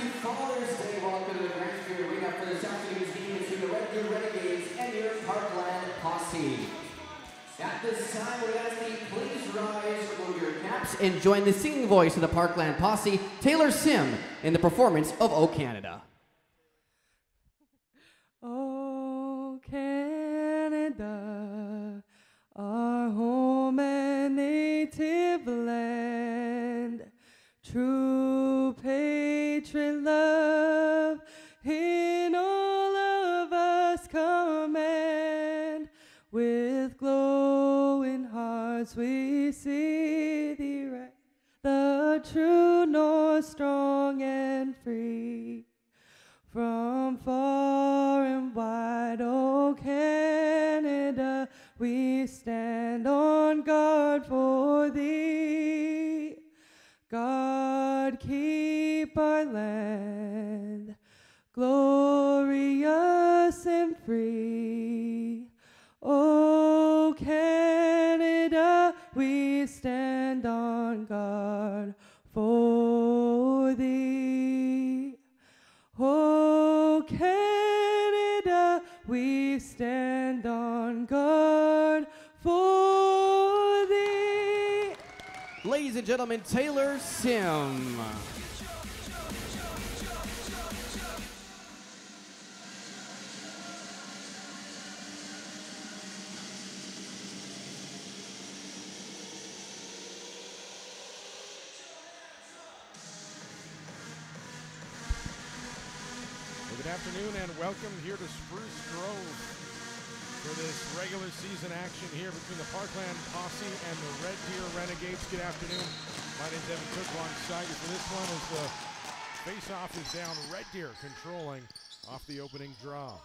Father's Day. Welcome to the Grand Arena for this afternoon's game between the Red Deer Renegades and your Parkland Posse. At this time, we ask you please rise, remove your caps, and join the singing voice of the Parkland Posse, Taylor Sim, in the performance of O Canada. Oh, Canada, our home and native land, true patriot love in all of us command. With glowing hearts we see thee rise, the true north strong and free. From far and wide, oh Canada, we stand on guard for thee. Our land glorious and free. Oh Canada, we stand on guard for thee. Oh, Canada, we stand on guard for thee. Ladies and gentlemen, Taylor Sim. Good afternoon and welcome here to Spruce Grove for this regular season action here between the Parkland Posse and the Red Deer Renegades. Good afternoon. My name's Evan Cook alongside you for this one as the face-off is down. Red Deer controlling off the opening draw.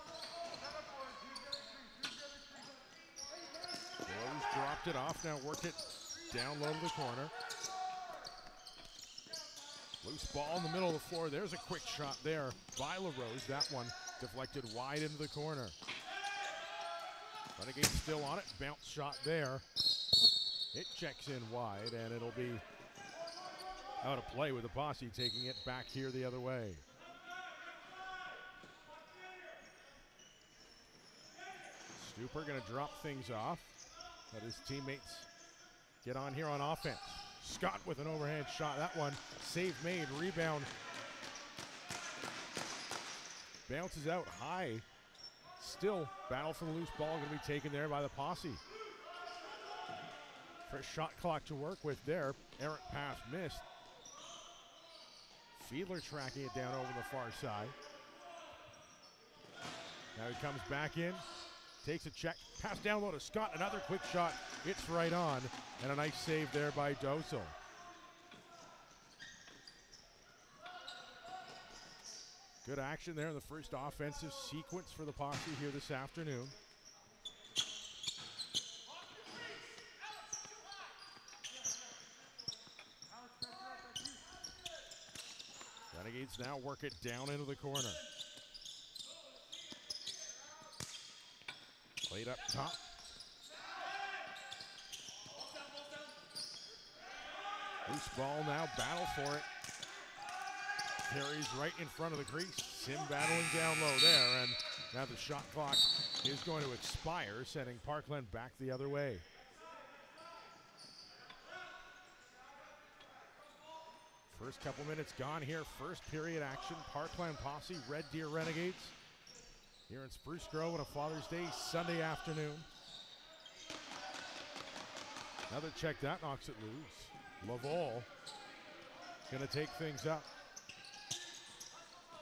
Rose dropped it off, now worked it down low to the corner. Loose ball in the middle of the floor. There's a quick shot there by LaRose. That one deflected wide into the corner. Renegade still on it. Bounce shot there. It checks in wide, and it'll be out of play with the posse taking it back here the other way. Stuper going to drop things off. Let his teammates get on here on offense. Scott with an overhand shot. That one, save made, rebound. Bounces out high. Still, battle for the loose ball going to be taken there by the posse. First shot clock to work with there. Errant pass missed. Fiedler tracking it down over the far side. Now he comes back in, takes a check, pass down low to Scott. Another quick shot. It's right on, and a nice save there by Dosel. Good action there in the first offensive sequence for the Posse here this afternoon. Renegades now work it down into the corner. Played up top. Loose ball now, battle for it. Carries right in front of the crease. Sim battling down low there, and now the shot clock is going to expire, sending Parkland back the other way. First couple minutes gone here. First period action. Parkland Posse, Red Deer Renegades. Here in Spruce Grove on a Father's Day Sunday afternoon. Another check that knocks it loose. Laval going to take things up.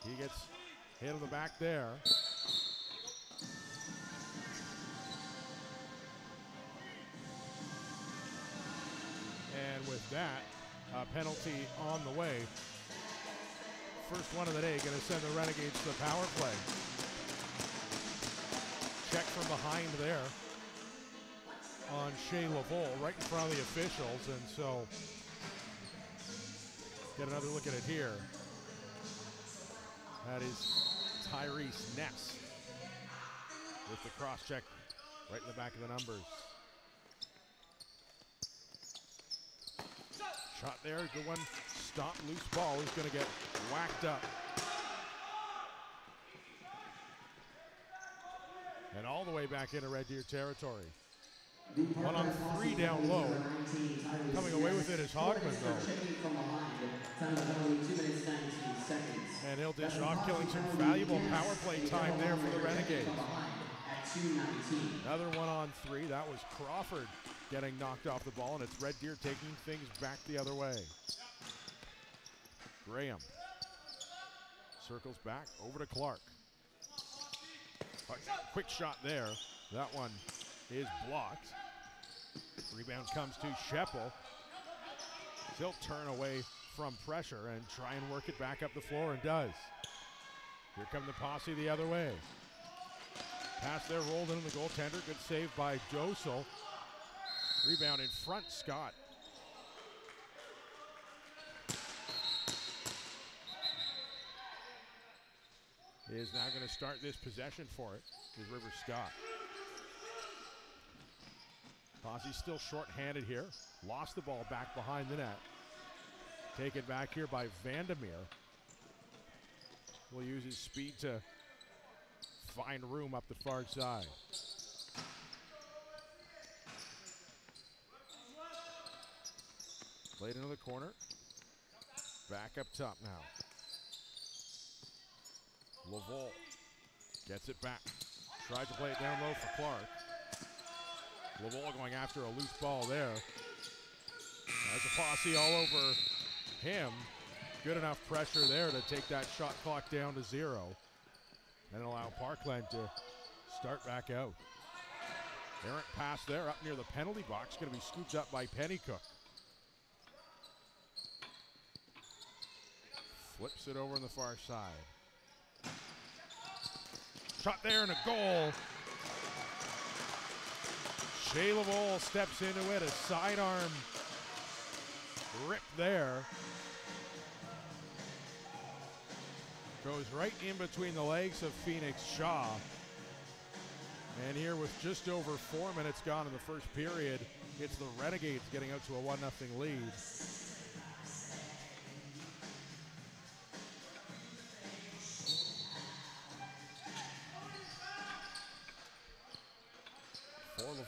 He gets hit on the back there. And with that, a penalty on the way. First one of the day, going to send the Renegades to the power play. Check from behind there on Shea Laval, right in front of the officials, and so get another look at it here. That is Tyrese Ness with the cross check right in the back of the numbers. Shot there, good one. Stop loose ball. He's going to get whacked up. And all the way back into Red Deer territory. One on three down low. Coming away with it is Hogman, though. And he'll dish off, killing some valuable power play time there for the Renegades. Another one on three. That was Crawford getting knocked off the ball, and it's Red Deer taking things back the other way. Graham circles back over to Clark. Quick shot there. That one is blocked. Rebound comes to Sheppel. He'll turn away from pressure and try and work it back up the floor and does. Here come the posse the other way. Pass there rolled into the goaltender. Good save by Dosel. Rebound in front, Scott. Is now going to start this possession for it, is River Scott. Posse still short-handed here. Lost the ball back behind the net. Taken back here by Vandermeer. Will use his speed to find room up the far side. Played into the corner. Back up top now. Laval gets it back. Tried to play it down low for Clark. Laval going after a loose ball there. There's a posse all over him. Good enough pressure there to take that shot clock down to zero and allow Parkland to start back out. Errant pass there up near the penalty box, going to be scooped up by Pennycook. Flips it over on the far side. Shot there and a goal. Shea Laval steps into it, a sidearm rip there. Goes right in between the legs of Phoenix Shaw. And here with just over four minutes gone in the first period, it's the Renegades getting out to a 1 0 lead.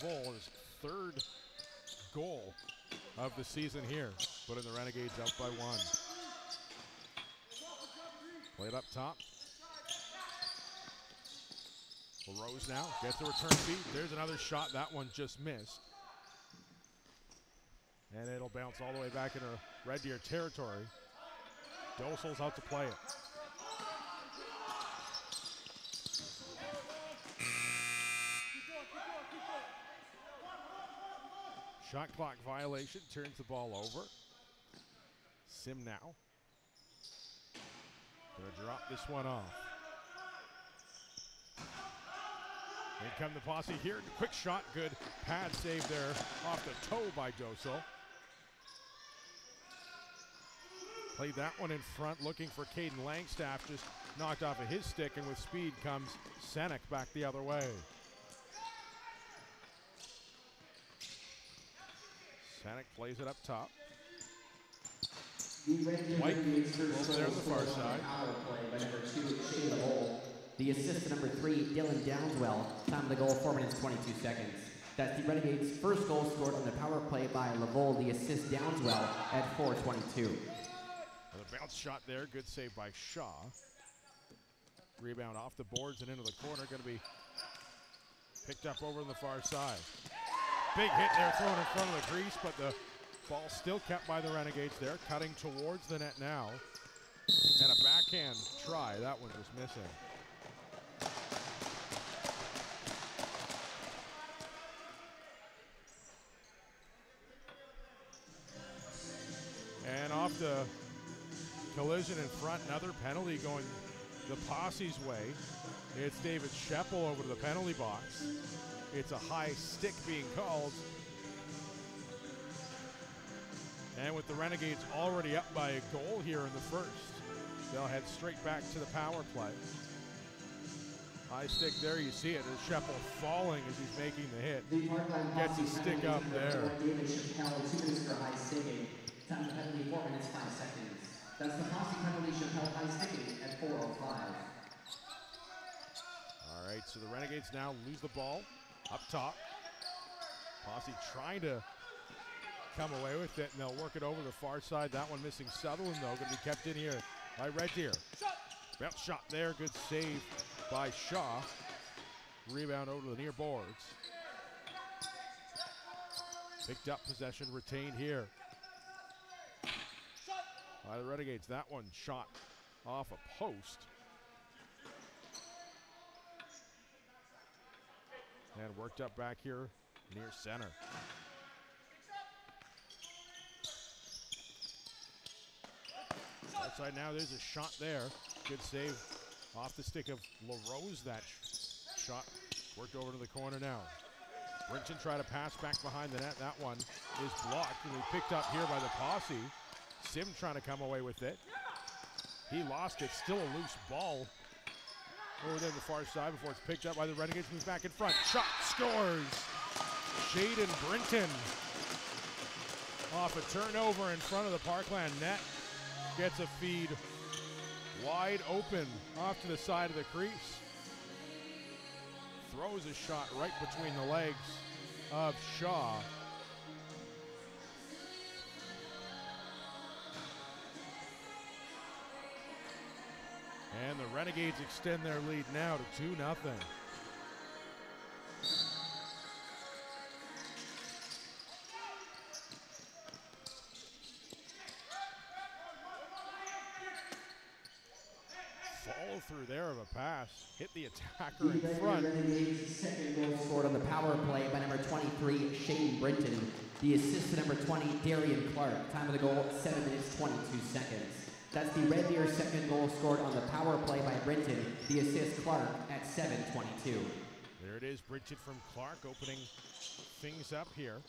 Laval, his third goal of the season here, putting the Renegades up by one. Played up top. Rose now gets the return feed. There's another shot. That one just missed. And it'll bounce all the way back into Red Deer territory. Dosel's out to play it. Shot clock violation turns the ball over. Sim now. Gonna drop this one off. Here come the posse here. Quick shot, good pad save there off the toe by Dosel. Played that one in front, looking for Caden Langstaff, just knocked off of his stick, and with speed comes Senek back the other way. Senek plays it up top. White over there on the far side. The assist to number three, Dylan Downswell. Time of the goal, 4 minutes 22 seconds. That's the Renegades' first goal scored on the power play by Laval. The assist Downswell at 422. Another bounce shot there. Good save by Shaw. Rebound off the boards and into the corner. Going to be picked up over on the far side. Big hit there thrown in front of the crease, but the ball still kept by the Renegades there. Cutting towards the net now. And a backhand try. That one was missing. And off the collision in front, another penalty going the posse's way. It's David Sheppel over to the penalty box. It's a high stick being called. And with the Renegades already up by a goal here in the first, they'll head straight back to the power play. High stick there, you see it as Sheppel falling as he's making the hit. Gets his stick up there. Sheppel, two minutes for high sticking. Time penalty, 4 minutes 5 seconds. That's the posse penalty Sheppel high sticking at 405. All right, So the Renegades now lose the ball up top. Posse trying to come away with it, and they'll work it over the far side. That one missing Sutherland, though, going to be kept in here by Red Deer. Bounce shot there, good save by Shaw. Rebound over the near boards. Picked up possession, retained here by the Renegades. That one shot off a post. And worked up back here near center. Outside now, there's a shot there. Good save off the stick of LaRose. That sh- shot worked over to the corner now. Brinton tried to pass back behind the net. That one is blocked and picked up here by the posse. Sim trying to come away with it. He lost it. Still a loose ball over there to the far side before it's picked up by the Renegades. Moves back in front. Shot scores. Shaden Brinton off a turnover in front of the Parkland net. Gets a feed wide open off to the side of the crease. Throws a shot right between the legs of Shaw. And the Renegades extend their lead now to 2 0. Follow through there of a pass. Hit the attacker in front. Renegades' second goal scored on the power play by number 23, Shane Brinton. The assist to number 20, Darian Clark. Time of the goal, 7 minutes 22 seconds. That's the Red Deer second goal scored on the power play by Brinton. The assist Clark at 7:22. There it is, Bridget from Clark opening things up here.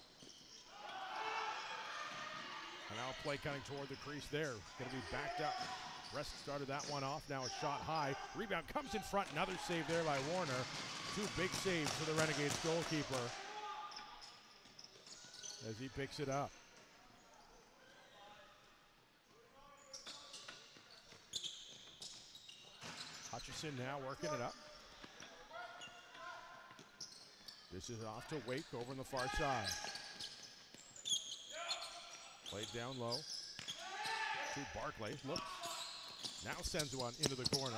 And now play coming toward the crease there. Going to be backed up. Rest started that one off. Now a shot high. Rebound comes in front. Another save there by Warner. Two big saves for the Renegades goalkeeper as he picks it up. Hutchison now working it up. This is off to Wake over on the far side. Played down low. To Barclay. Looks. Now sends one into the corner.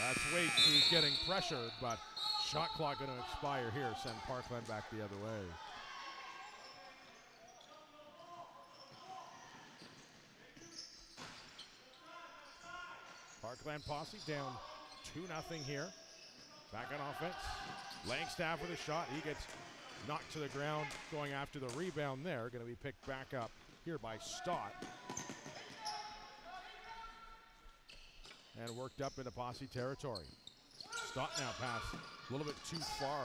That's Wake who's getting pressured, but shot clock going to expire here. Send Parkland back the other way. Parkland Posse down 2 0 here. Back on offense. Langstaff with a shot. He gets knocked to the ground going after the rebound there. Going to be picked back up here by Stott. And worked up into Posse territory. Stott now pass a little bit too far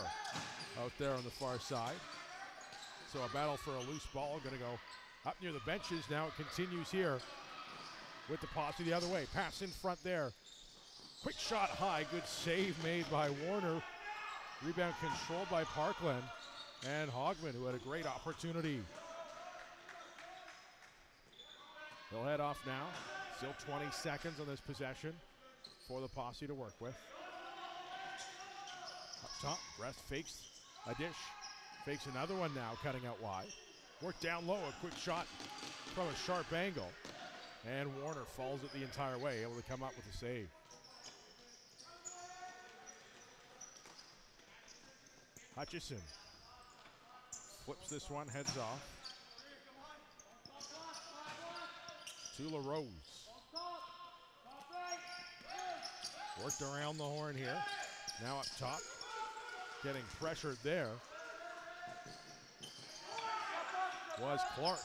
out there on the far side. So a battle for a loose ball going to go up near the benches. Now it continues here with the posse the other way. Pass in front there. Quick shot high. Good save made by Warner. Rebound controlled by Parkland and Hogman, who had a great opportunity. They'll head off now. Still 20 seconds on this possession for the posse to work with. Up top, Rest fakes a dish. Fakes another one now, cutting out wide. Work down low, a quick shot from a sharp angle. And Warner falls it the entire way, able to come up with a save. Hutchison flips this one, heads off. Tula Rose. Worked around the horn here. Now up top. Getting pressured there. Was Clark.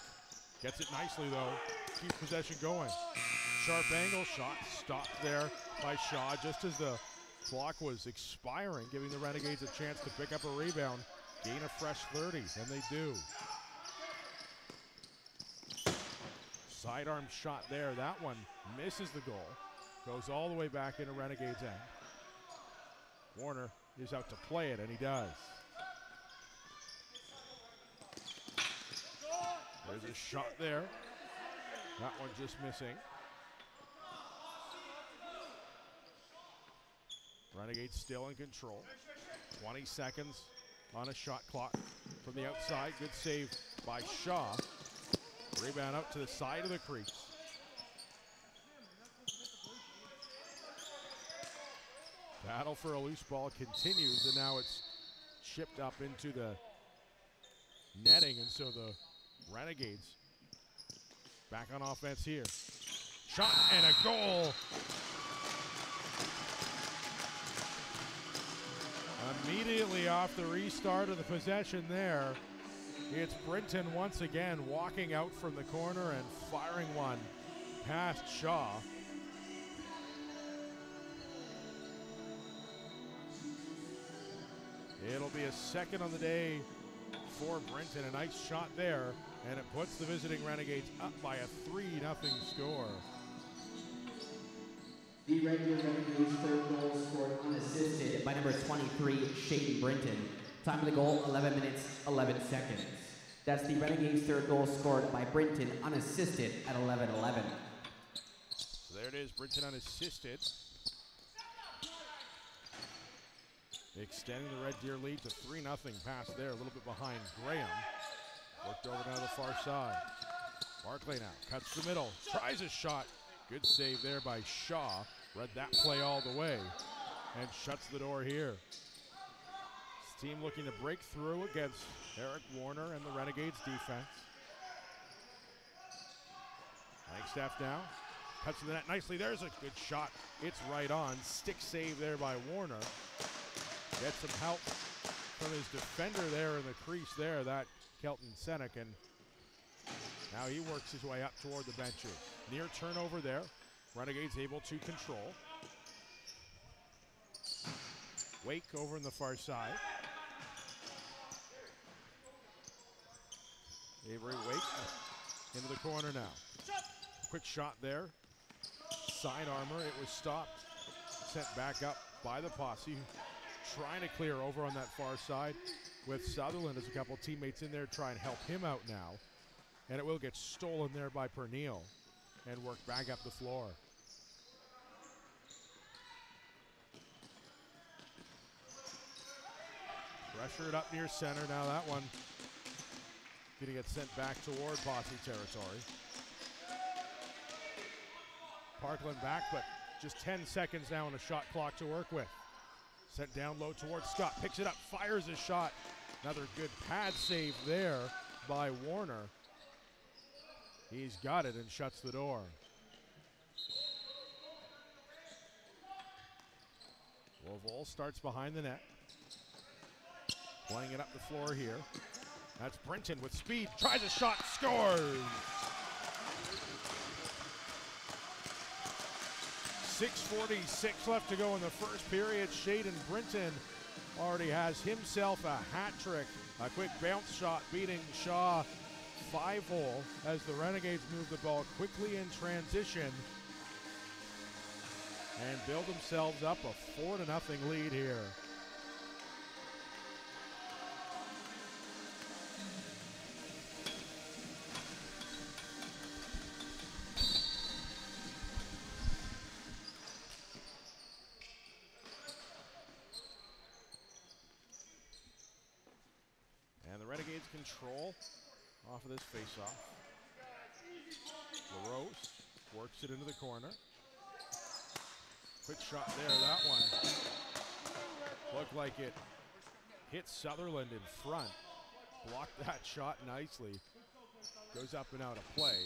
Gets it nicely though. Keeps possession going. Sharp angle shot stopped there by Shaw just as the clock was expiring, giving the Renegades a chance to pick up a rebound, gain a fresh 30, and they do. Sidearm shot there. That one misses the goal. Goes all the way back into Renegades end. Warner is out to play it, and he does. There's a shot there. That one just missing. Renegades still in control. 20 seconds on a shot clock from the outside. Good save by Shaw. Rebound out to the side of the crease. Battle for a loose ball continues, and now it's chipped up into the netting, and so the Renegades back on offense here. Shot and a goal. Immediately off the restart of the possession there, it's Brinton once again walking out from the corner and firing one past Shaw. It'll be a second on the day for Brinton. A nice shot there, and it puts the visiting Renegades up by a 3 0 score. The Red Deer Renegades third goal scored unassisted by number 23, Shaden Brinton. Time of the goal, 11 minutes, 11 seconds. That's the Renegades third goal scored by Brinton unassisted at 11-11. So there it is, Brinton unassisted. Extending the Red Deer lead to 3 0 pass there, a little bit behind Graham. Worked over down the far side. Barclay now cuts the middle, tries a shot. Good save there by Shaw. Read that play all the way and shuts the door here. His team looking to break through against Eric Warner and the Renegades defense. Langstaff now cuts to the net nicely. There's a good shot. It's right on. Stick save there by Warner. Gets some help from his defender there in the crease there, that Kelton Senek, and now he works his way up toward the benches. Near turnover there. Renegades able to control. Wake over in the far side. Avery Wake into the corner now. Quick shot there. Side armor. It was stopped. Sent back up by the posse. Trying to clear over on that far side with Sutherland as a couple teammates in there try and help him out now. And it will get stolen there by Pernille and work back up the floor. Pressured up near center. Now that one going to get sent back toward Posse territory. Parkland back, but just 10 seconds now on a shot clock to work with. Sent down low towards Scott. Picks it up, fires his shot. Another good pad save there by Warner. He's got it and shuts the door. Laval starts behind the net. Playing it up the floor here. That's Brinton with speed. Tries a shot, scores! Six forty-six left to go in the first period. Shaden Brinton already has himself a hat trick. A quick bounce shot beating Shaw five hole as the Renegades move the ball quickly in transition and build themselves up a four to nothing lead here. Control off of this faceoff. LaRose works it into the corner. Quick shot there, that one. Looked like it hit Sutherland in front. Blocked that shot nicely. Goes up and out of play.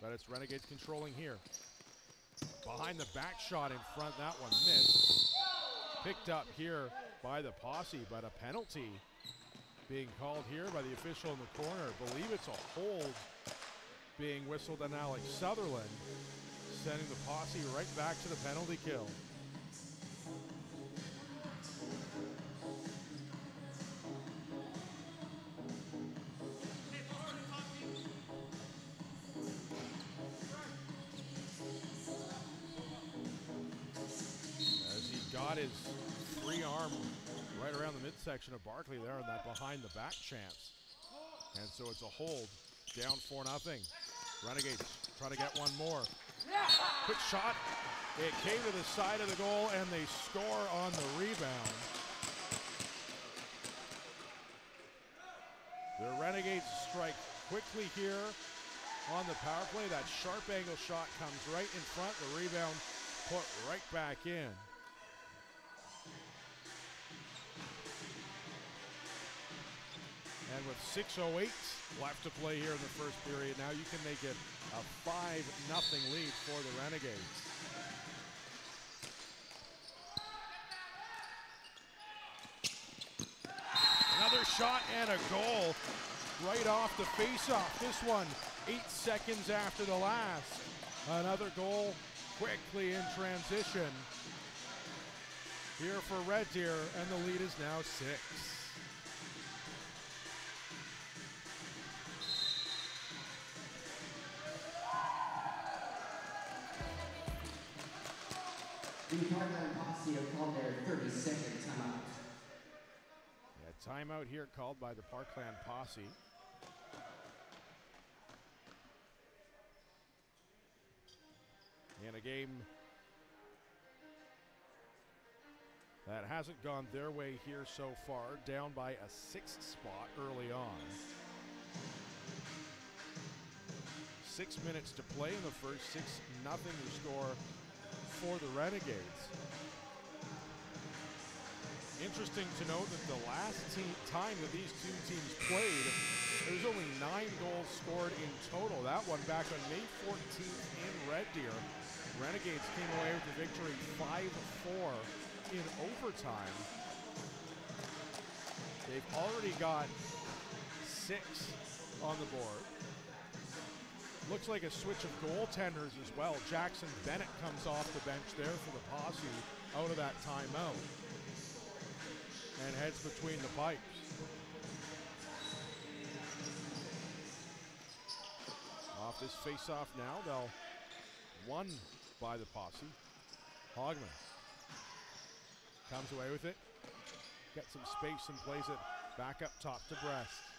But it's Renegades controlling here. Behind the back shot in front, that one missed. Picked up here by the posse, but a penalty being called here by the official in the corner. I believe it's a hold being whistled on Alex Sutherland, sending the posse right back to the penalty kill. Midsection of Barclay there on that behind the back chance. And so it's a hold, down 4 nothing. Renegades try to get one more. Quick shot, It came to the side of the goal and they score on the rebound. The Renegades strike quickly here on the power play. That sharp angle shot comes right in front. The rebound put right back in. And with 6.08 left to play here in the first period, now you can make it a 5 nothing lead for the Renegades. Another shot and a goal right off the faceoff. This one eight seconds after the last. Another goal quickly in transition here for Red Deer, and the lead is now six. The Parkland Posse have called their 30-second timeout. Yeah, timeout here called by the Parkland Posse. In a game that hasn't gone their way here so far, down by a sixth spot early on. Six minutes to play in the first, six nothing to score for the Renegades. Interesting to note that the last time that these two teams played, there was only nine goals scored in total. That one back on May 14th in Red Deer. Renegades came away with the victory 5-4 in overtime. They've already got six on the board. Looks like a switch of goaltenders as well. Jackson Bennett comes off the bench there for the posse out of that timeout and heads between the pipes. Off this face-off now, they'll won by the posse. Hogman comes away with it, gets some space and plays it back up top to Brest.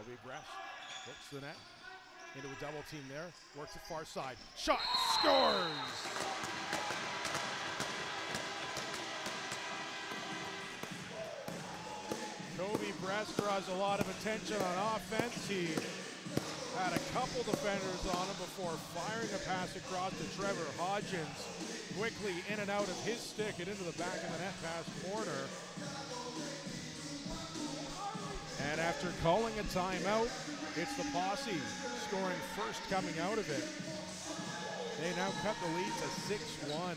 Obi Brest hooks the net into a double team there, works the far side, shot, scores! Kobe Brest draws a lot of attention on offense. He had a couple defenders on him before firing a pass across to Trevor Hodgins. Quickly in and out of his stick and into the back of the net past corner. And after calling a timeout, it's the posse scoring first coming out of it. They now cut the lead to 6-1.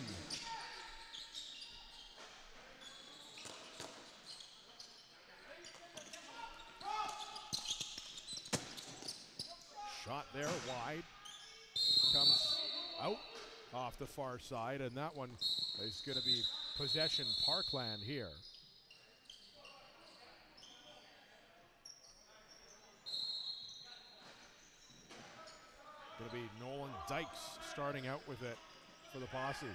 Shot there wide. Comes out off the far side, and that one is going to be possession parkland here. Going to be Nolan Dykes starting out with it for the posse.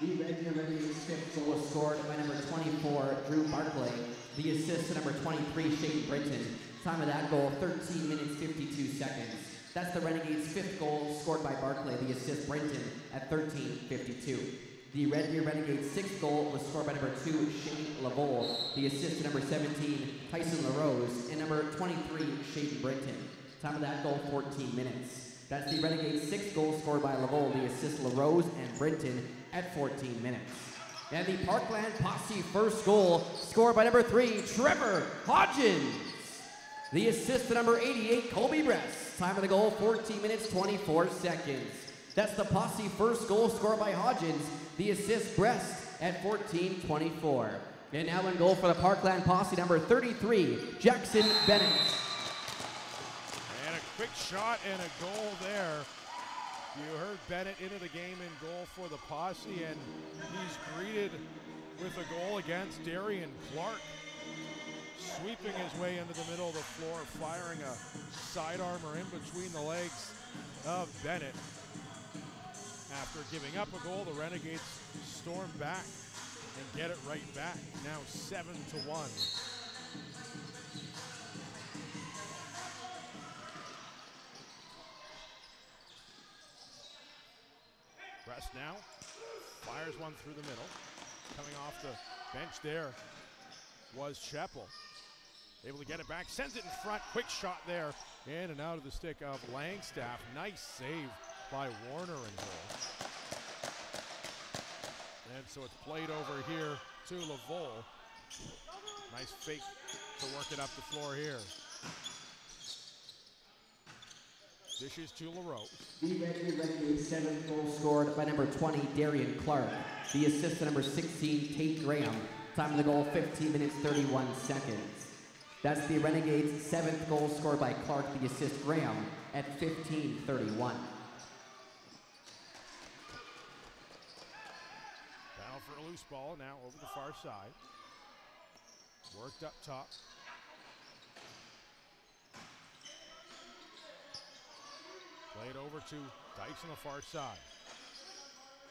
The Renegades fifth goal scored by number 24, Drew Barclay. The assist to number 23, Shane Brinton. Time of that goal, 13 minutes 52 seconds. That's the Renegades' fifth goal scored by Barclay. The assist Brinton at 13:52. The Red Deer Renegades' sixth goal was scored by number two, Shane Laval. The assist to number 17, Tyson LaRose, and number 23, Shane Brinton. Time of that goal, 14 minutes. That's the Renegades' sixth goal scored by Laval. The assist LaRose and Brinton at 14 minutes. And the Parkland Posse first goal scored by number three, Trevor Hodgins. The assist to number 88, Colby Brest. Time of the goal, 14 minutes, 24 seconds. That's the Posse first goal scored by Hodgins. The assist, Brest at 14.24. And now in goal for the Parkland Posse, number 33, Jackson Bennett. Quick shot and a goal there. You heard Bennett into the game in goal for the posse, and he's greeted with a goal against Darian Clark. Sweeping his way into the middle of the floor, firing a side armor in between the legs of Bennett. After giving up a goal, the Renegades storm back and get it right back. Now 7 to 1. Press now. Fires one through the middle. Coming off the bench there was Sheppel. Able to get it back. Sends it in front. Quick shot there. In and out of the stick of Langstaff. Nice save by Warner and goal. And so it's played over here to Laval. Nice fake to work it up the floor here. Dishes to LaRose. The Red Renegades seventh goal scored by number 20, Darian Clark. The assist to number 16, Tate Graham. Time of the goal, 15 minutes, 31 seconds. That's the Renegades' seventh goal scored by Clark, the assist Graham, at 15.31. Battle for a loose ball now over the far side. Worked up top. Played over to Dykes on the far side.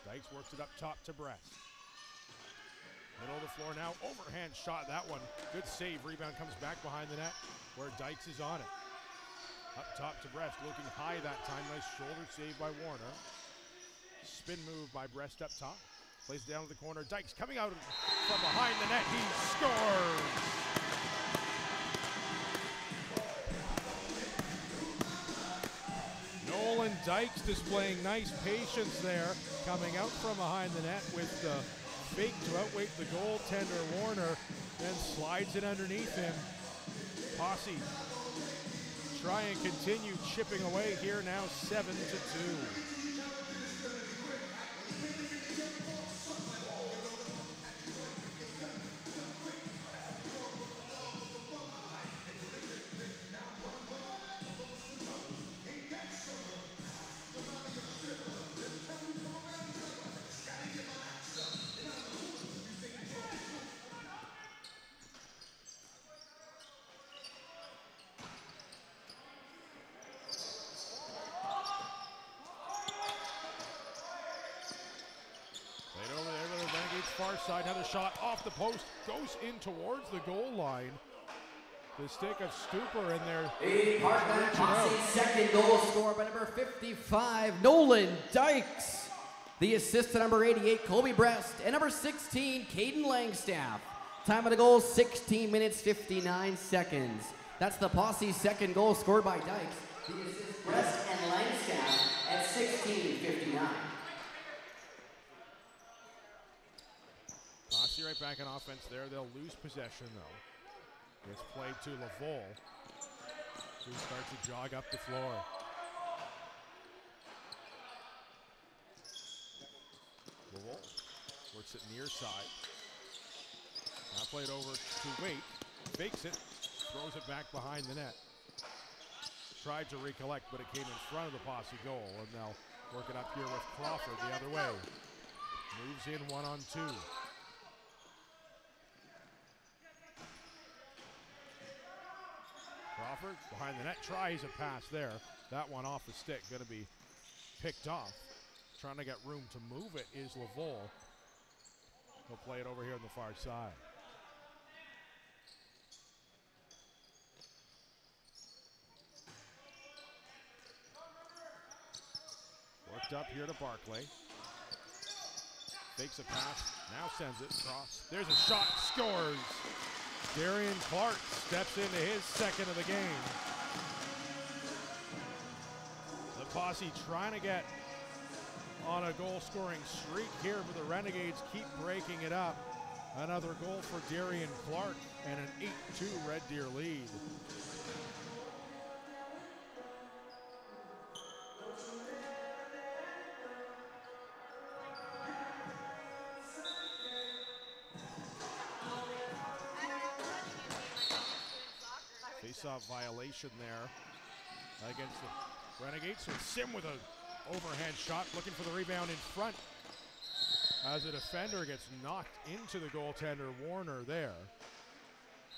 Dykes works it up top to Brest. Middle of the floor now, overhand shot, that one. Good save, rebound comes back behind the net where Dykes is on it. Up top to Brest, looking high that time, nice shoulder save by Warner. Spin move by Brest up top. Plays down to the corner, Dykes coming out from behind the net, he scores! Nolan Dykes displaying nice patience there, coming out from behind the net with the fake to outweight the goaltender Warner, then slides it underneath him. Posse try and continue chipping away here now, seven to two. Shot off the post. Goes in towards the goal line. The stick of Stuper in there. A Parkland Posse second goal scored by number 55, Nolan Dykes. The assist to number 88, Colby Brest, And number 16, Caden Langstaff. Time of the goal, 16 minutes, 59 seconds. That's the Posse's second goal scored by Dykes. The assist, Brest and Langstaff at 16.59. Posse right back in offense there. They'll lose possession though. Gets played to Laval. Who starts to jog up the floor. Laval works it near side. Now played over to Wait. Fakes it. Throws it back behind the net. Tried to recollect, but it came in front of the Posse goal. And they'll work it up here with Crawford the other way. Moves in one on two. Crawford behind the net tries a pass there. That one off the stick, going to be picked off. Trying to get room to move it is Laval. He'll play it over here on the far side. Worked up here to Barclay. Fakes a pass, now sends it across. There's a shot, scores. Darian Clark steps into his second of the game. The Posse trying to get on a goal scoring streak here, but the Renegades keep breaking it up. Another goal for Darian Clark and an 8 2 Red Deer lead. Violation there against the Renegades. So Sim with a overhand shot, looking for the rebound in front. As a defender gets knocked into the goaltender Warner there.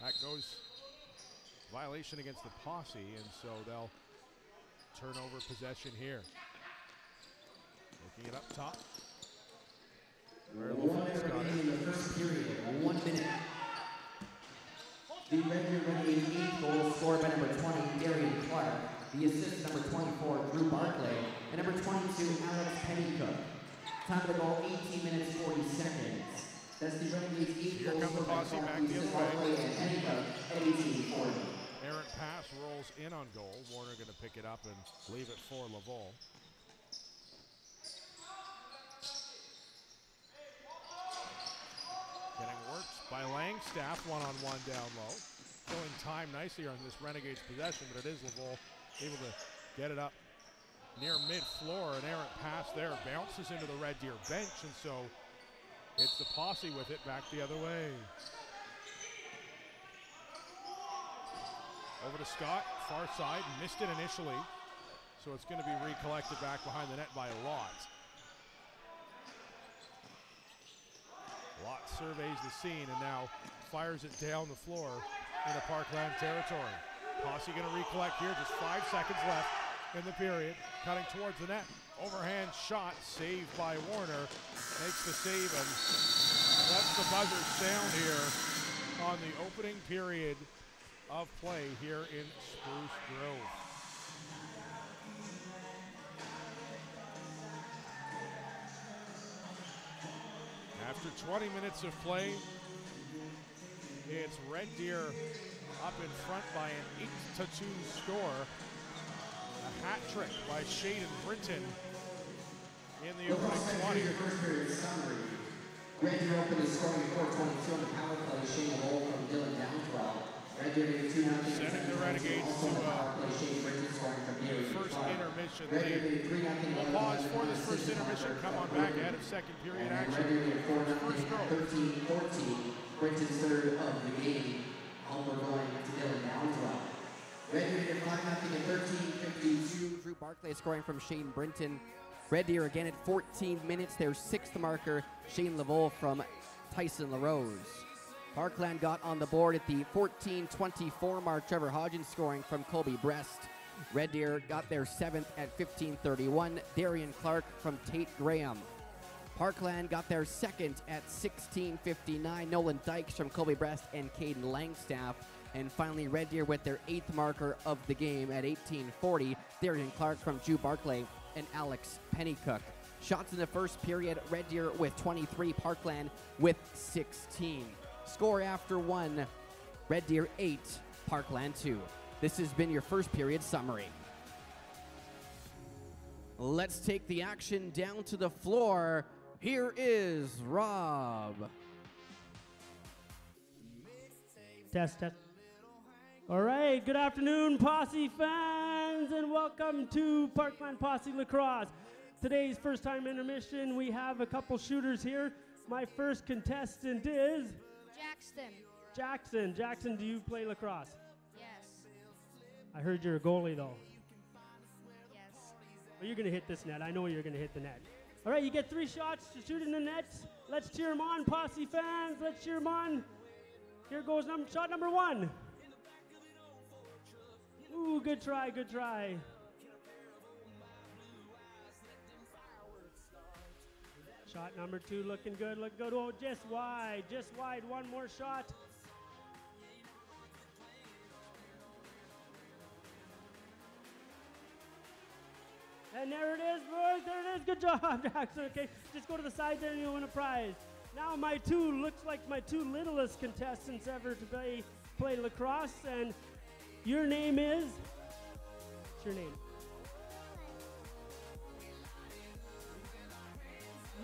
That goes violation against the posse, and so they'll turn over possession here. Looking it up top. One minute got it. remaining in the first period. One Red Renegades eighth goal scored by number 20, Darian Clark. The assist number 24, Drew Barclay. And number 22, Alex Pennycook. Time of the goal, 18 minutes, 40 seconds. That's the Renegades 8 Here goals come scored by Clark back the Houston, other way. Barclay, and Pennycook at 1840. Errant pass rolls in on goal. Warner going to pick it up and leave it for Laval. Worked by Langstaff, one-on-one down low. Filling time nicely on this Renegades possession, but it is Laval able to get it up near mid-floor. An errant pass there bounces into the Red Deer bench, and so it's the posse with it back the other way. Over to Scott, far side, missed it initially. So it's going to be recollected back behind the net by Lott. Lott surveys the scene and now fires it down the floor into Parkland territory. Posse going to recollect here, just five seconds left in the period. Cutting towards the net. Overhand shot, saved by Warner. Makes the save and lets the buzzer sound here on the opening period of play here in Spruce Grove. After 20 minutes of play, it's Red Deer up in front by an 8 to 2 score. A hat trick by Shaden Brinton in the opening 20. Your first period summary. Red Deer his scoring 422 on the power play. From Dylan. Red Deer made 2 nothing. Sending the Renegades to, Gary First intermission lead. 3 nothing. We'll pause for this first intermission. Come on back ahead of second period action. Red Deer made 4 First goal. 13 14. Brinton's third of the game. Homer going to Dylan Downswell. Red Deer made 5 nothing and 13 52. Drew Barclay scoring from Shane Brinton. Red Deer again at 14 minutes, their sixth marker, Shane Laval from Tyson LaRose. Parkland got on the board at the 14-24 mark, Trevor Hodgins scoring from Colby Brest. Red Deer got their seventh at 15-31, Darian Clark from Tate Graham. Parkland got their second at 16.59. Nolan Dykes from Colby Brest and Caden Langstaff. And finally, Red Deer with their eighth marker of the game at 18.40. Darian Clark from Drew Barclay and Alex Pennycook. Shots in the first period, Red Deer with 23, Parkland with 16. Score after one, Red Deer 8, Parkland 2. This has been your first period summary. Let's take the action down to the floor. Here is Rob. Test, test. All right, good afternoon, Posse fans, and welcome to Parkland Posse Lacrosse. Today's first time intermission, we have a couple shooters here. My first contestant is Jackson. Jackson. Jackson, do you play lacrosse? Yes. I heard you're a goalie, though. Yes. Well, you're going to hit this net. I know you're going to hit the net. All right, you get three shots to shoot in the net. Let's cheer them on, Posse fans. Let's cheer them on. Here goes num- shot number one. Ooh, good try, good try. Shot number two looking good, look good. Oh, just wide, just wide. One more shot. And there it is, boys. There it is. Good job, Jackson. Okay, just go to the side there and you'll win a prize. Now my two looks like my two littlest contestants ever to play play lacrosse, and your name is. What's your name?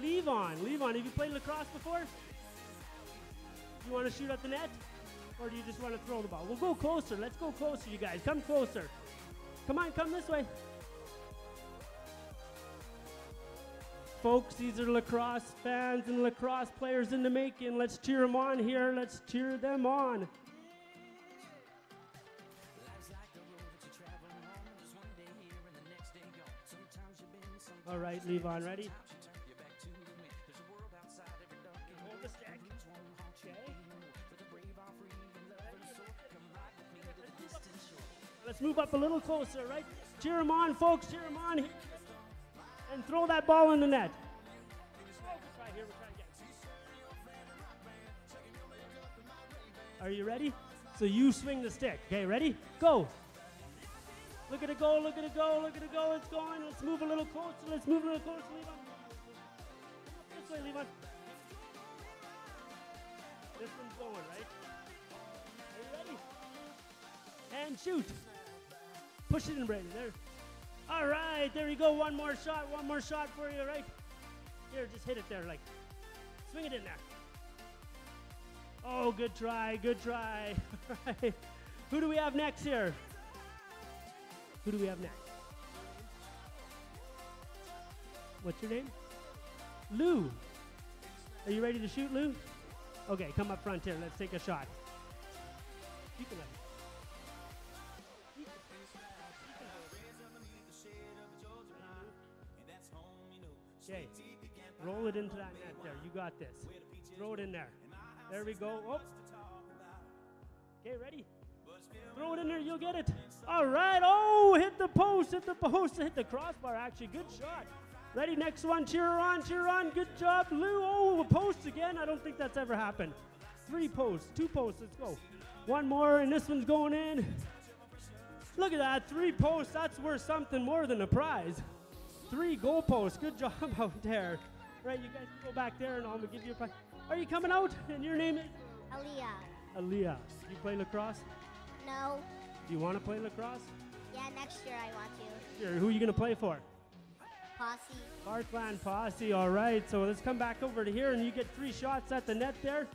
Levon. Levon, have you played lacrosse before? You want to shoot at the net? Or do you just want to throw the ball? We'll go closer. Let's go closer, you guys. Come closer. Come on, come this way. Folks, these are lacrosse fans and lacrosse players in the making. Let's cheer them on here. Let's cheer them on. All right, Levon, ready? Let's move up a little closer, right? Cheer him on, folks. Cheer him on. And throw that ball in the net. Are you ready? So you swing the stick. Okay, ready? Go. Look at it go, look at it go, look at it go. It's going. Let's move a little closer. Let's move a little closer. 'em. this way, Levon. This one's going, right? Are you ready? And shoot. Push it in, Brady. There. All right, there you go. One more shot. One more shot for you, right? Here, just hit it there, like. Swing it in there. Oh, good try. Good try. Right. Who do we have next here? Who do we have next? What's your name? Lou. Are you ready to shoot, Lou? Okay, come up front here. Let's take a shot. You can let me. Okay, roll it into that net there. You got this. Throw it in there. There we go. Oh. Okay, ready? Throw it in there. You'll get it. All right. Oh, hit the post. Hit the post. Hit the crossbar. Actually, good shot. Ready? Next one. Cheer on. Cheer on. Good job, Lou. Oh, a post again. I don't think that's ever happened. Three posts. Two posts. Let's go. One more, and this one's going in. Look at that. Three posts. That's worth something more than a prize. Three goal posts. Good job out there. Right, you guys can go back there, and I'm going to give you a prize. Are you coming out? And your name is? Aaliyah. Aaliyah. Do you play lacrosse? No. Do you want to play lacrosse? Yeah, next year I want to. Sure. Who are you going to play for? Posse. Parkland Posse. All right. So let's come back over to here, and you get three shots at the net there.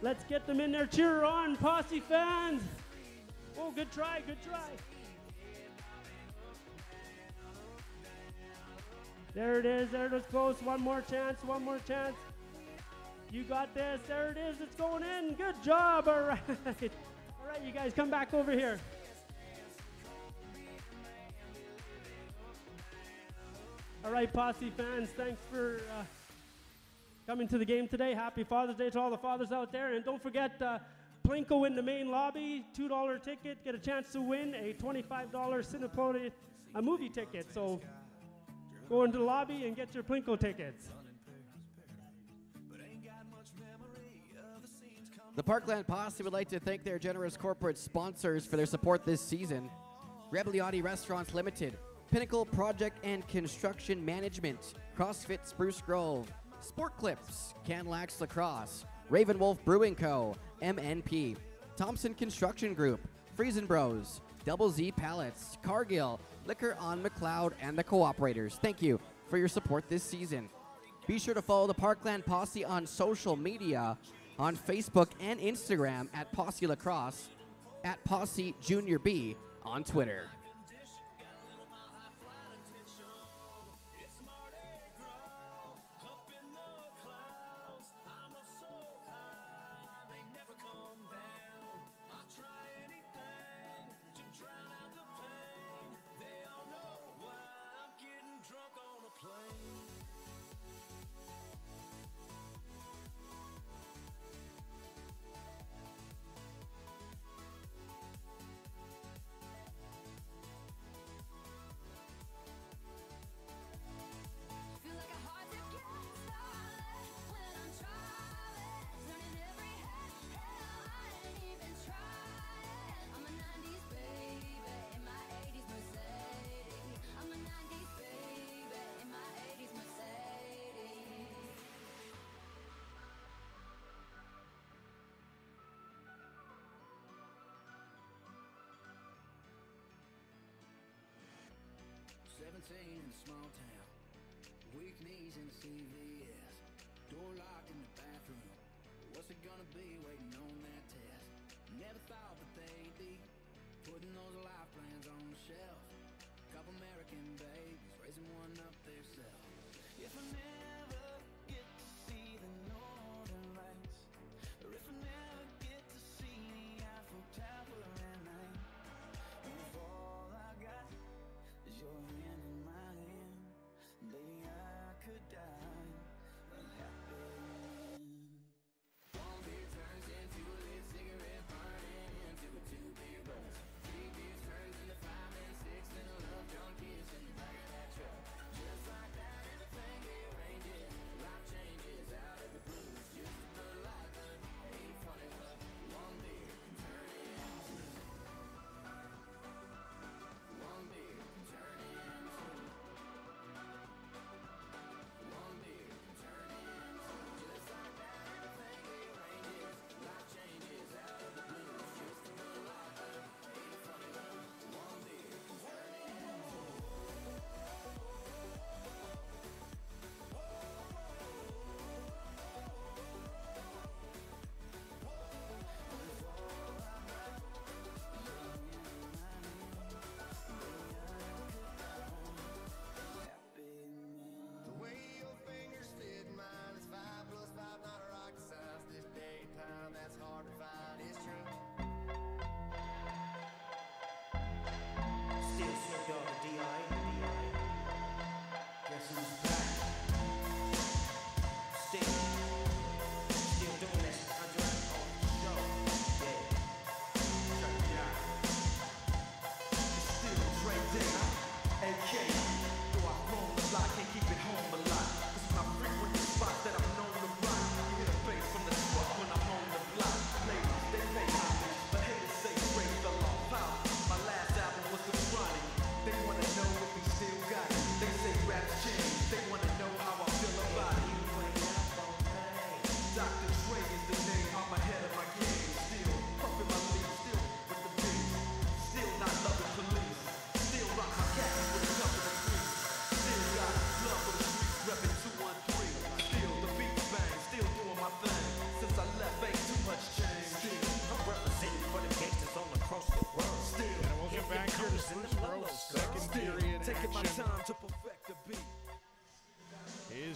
Let's get them in there. Cheer on, Posse fans. Oh, good try. Good try. There it is. There it is close. One more chance. One more chance. You got this. There it is. It's going in. Good job. All right. All right, you guys come back over here. All right, Posse fans, thanks for uh, coming to the game today. Happy Father's Day to all the fathers out there. And don't forget, uh, Plinko in the main lobby, $2 ticket, get a chance to win a $25 Cinepolis a movie ticket. So go into the lobby and get your Plinko tickets. The Parkland Posse would like to thank their generous corporate sponsors for their support this season. Rebeliotti Restaurants Limited, Pinnacle Project and Construction Management, CrossFit Spruce Grove, Sport Clips, Canlax Lacrosse, Raven Wolf Brewing Co., MNP, Thompson Construction Group, Friesen Bros, Double Z Pallets, Cargill, Liquor on McLeod, and the Cooperators. Thank you for your support this season. Be sure to follow the Parkland Posse on social media on Facebook and Instagram at Posse Lacrosse, at Posse Junior B on Twitter. Small town, weak knees in the CVS, door locked in the bathroom. What's it gonna be waiting on that test? Never thought that they'd be putting those life plans on the shelf. Couple American babies raising one up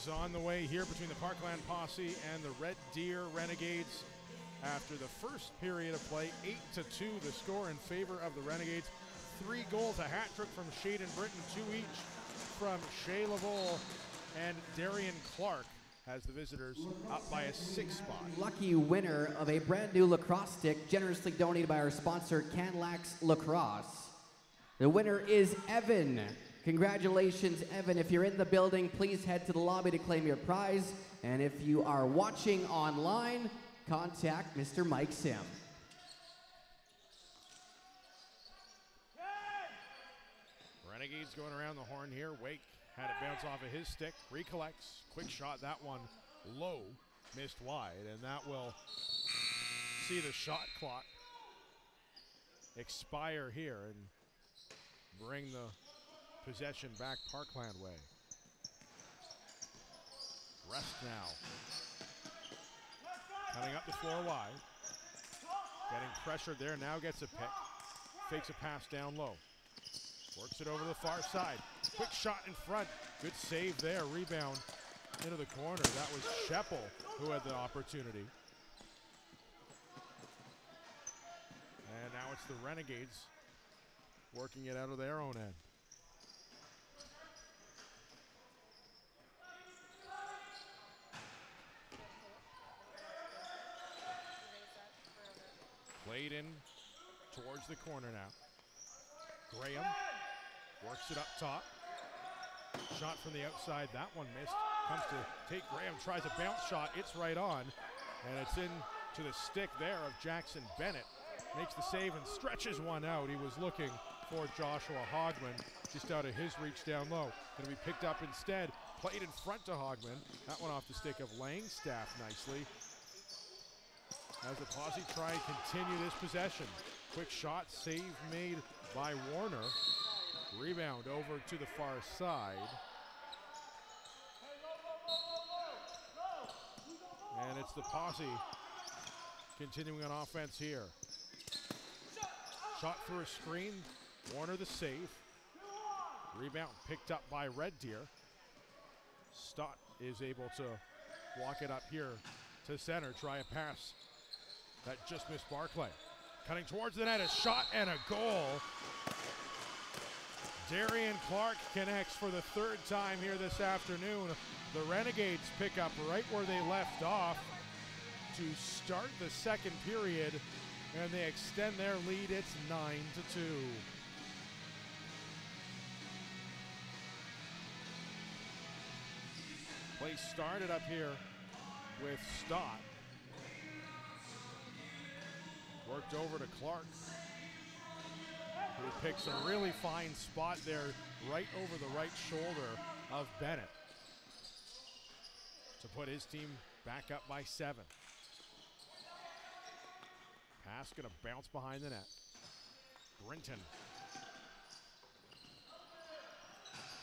is on the way here between the Parkland Posse and the Red Deer Renegades. After the first period of play, 8 to 2, the score in favor of the Renegades. Three goals, a hat trick from Shaden Brinton, two each from Shea Laval and Darian Clark has the visitors up by a six spot. Lucky winner of a brand new lacrosse stick generously donated by our sponsor, Canlax Lacrosse. The winner is Evan. Congratulations, Evan. If you're in the building, please head to the lobby to claim your prize. And if you are watching online, contact Mr. Mike Sim. Renegades going around the horn here. Wake had it bounce off of his stick. Recollects. Quick shot. That one low. Missed wide. And that will see the shot clock expire here and bring the possession back Parkland way. Rest now. Coming up the floor wide. Getting pressured there. Now gets a pick. Fakes a pass down low. Works it over the far side. Quick shot in front. Good save there. Rebound into the corner. That was Sheppel who had the opportunity. And now it's the Renegades working it out of their own end. Played in towards the corner now. Graham works it up top. Shot from the outside. That one missed. Comes to take Graham. Tries a bounce shot. It's right on. And it's in to the stick there of Jackson Bennett. Makes the save and stretches one out. He was looking for Joshua Hogman. Just out of his reach down low. Going to be picked up instead. Played in front to Hogman. That one off the stick of Langstaff nicely. As the posse try and continue this possession. Quick shot, save made by Warner. Rebound over to the far side. And it's the posse continuing on offense here. Shot through a screen. Warner the save. Rebound picked up by Red Deer. Stott is able to walk it up here to center. Try a pass that just missed Barclay. Cutting towards the net, a shot and a goal. Darian Clark connects for the third time here this afternoon. The Renegades pick up right where they left off to start the second period, and they extend their lead. It's 9 to 2. Play started up here with Stott. Worked over to Clark, who picks a really fine spot there, right over the right shoulder of Bennett to put his team back up by seven. Pass to bounce behind the net. Brinton.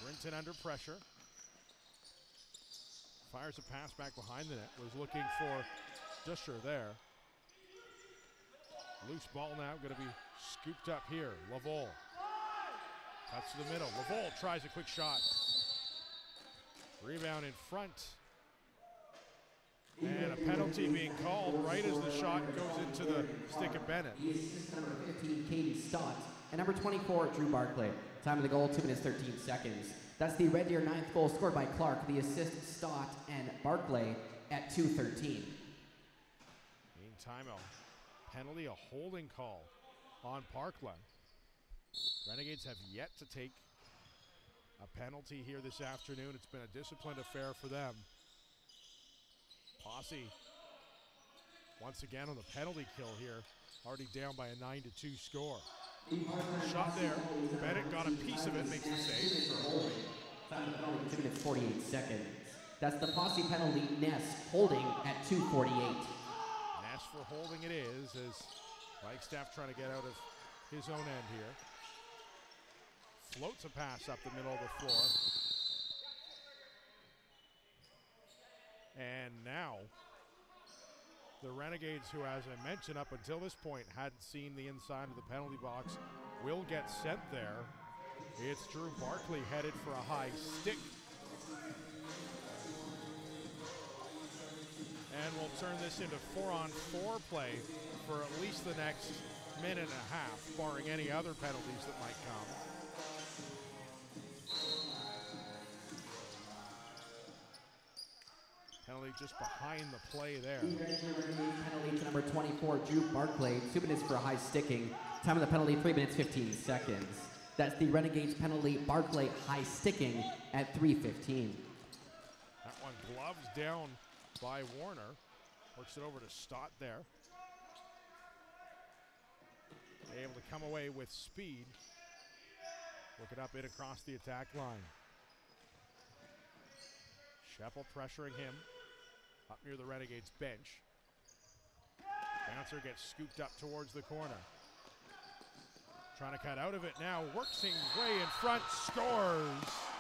Brinton under pressure. Fires a pass back behind the net. Was looking for Dusher there. Loose ball now, going to be scooped up here. Laval. Cuts to the middle. Laval tries a quick shot. Rebound in front. And a penalty being called right as the shot goes into the stick of Bennett. The assist number 15, Katie Stott. And number 24, Drew Barclay. Time of the goal, 2 minutes 13 seconds. That's the Red Deer ninth goal scored by Clark. The assist, Stott and Barclay at 2.13. Meantime, a penalty, a holding call on Parkland. Renegades have yet to take a penalty here this afternoon. It's been a disciplined affair for them. Posse once again on the penalty kill here, already down by a 9 to 2 score. Shot there. Bennett got a piece of it, makes the save. 2 minutes 48 seconds. That's the posse penalty, Ness holding at 2.48. For holding it is as Reichstaff trying to get out of his own end here. Floats a pass up the middle of the floor. And now, the Renegades, who, as I mentioned up until this point, hadn't seen the inside of the penalty box, will get sent there. It's Drew Barclay headed for a high stick. And we'll turn this into four on four play for at least the next minute and a half, barring any other penalties that might come. Penalty just behind the play there. The Red Deer Renegades penalty to number 24, Drew Barclay. Two minutes for a high sticking. Time of the penalty, three minutes, 15 seconds. That's the Renegades penalty, Barclay high sticking at 3.15. That one gloves down by Warner. Works it over to Stott there. Able to come away with speed. Look it up in across the attack line. Sheppel pressuring him up near the Renegades bench. Bouncer gets scooped up towards the corner. Trying to cut out of it now. Works his way in front. Scores.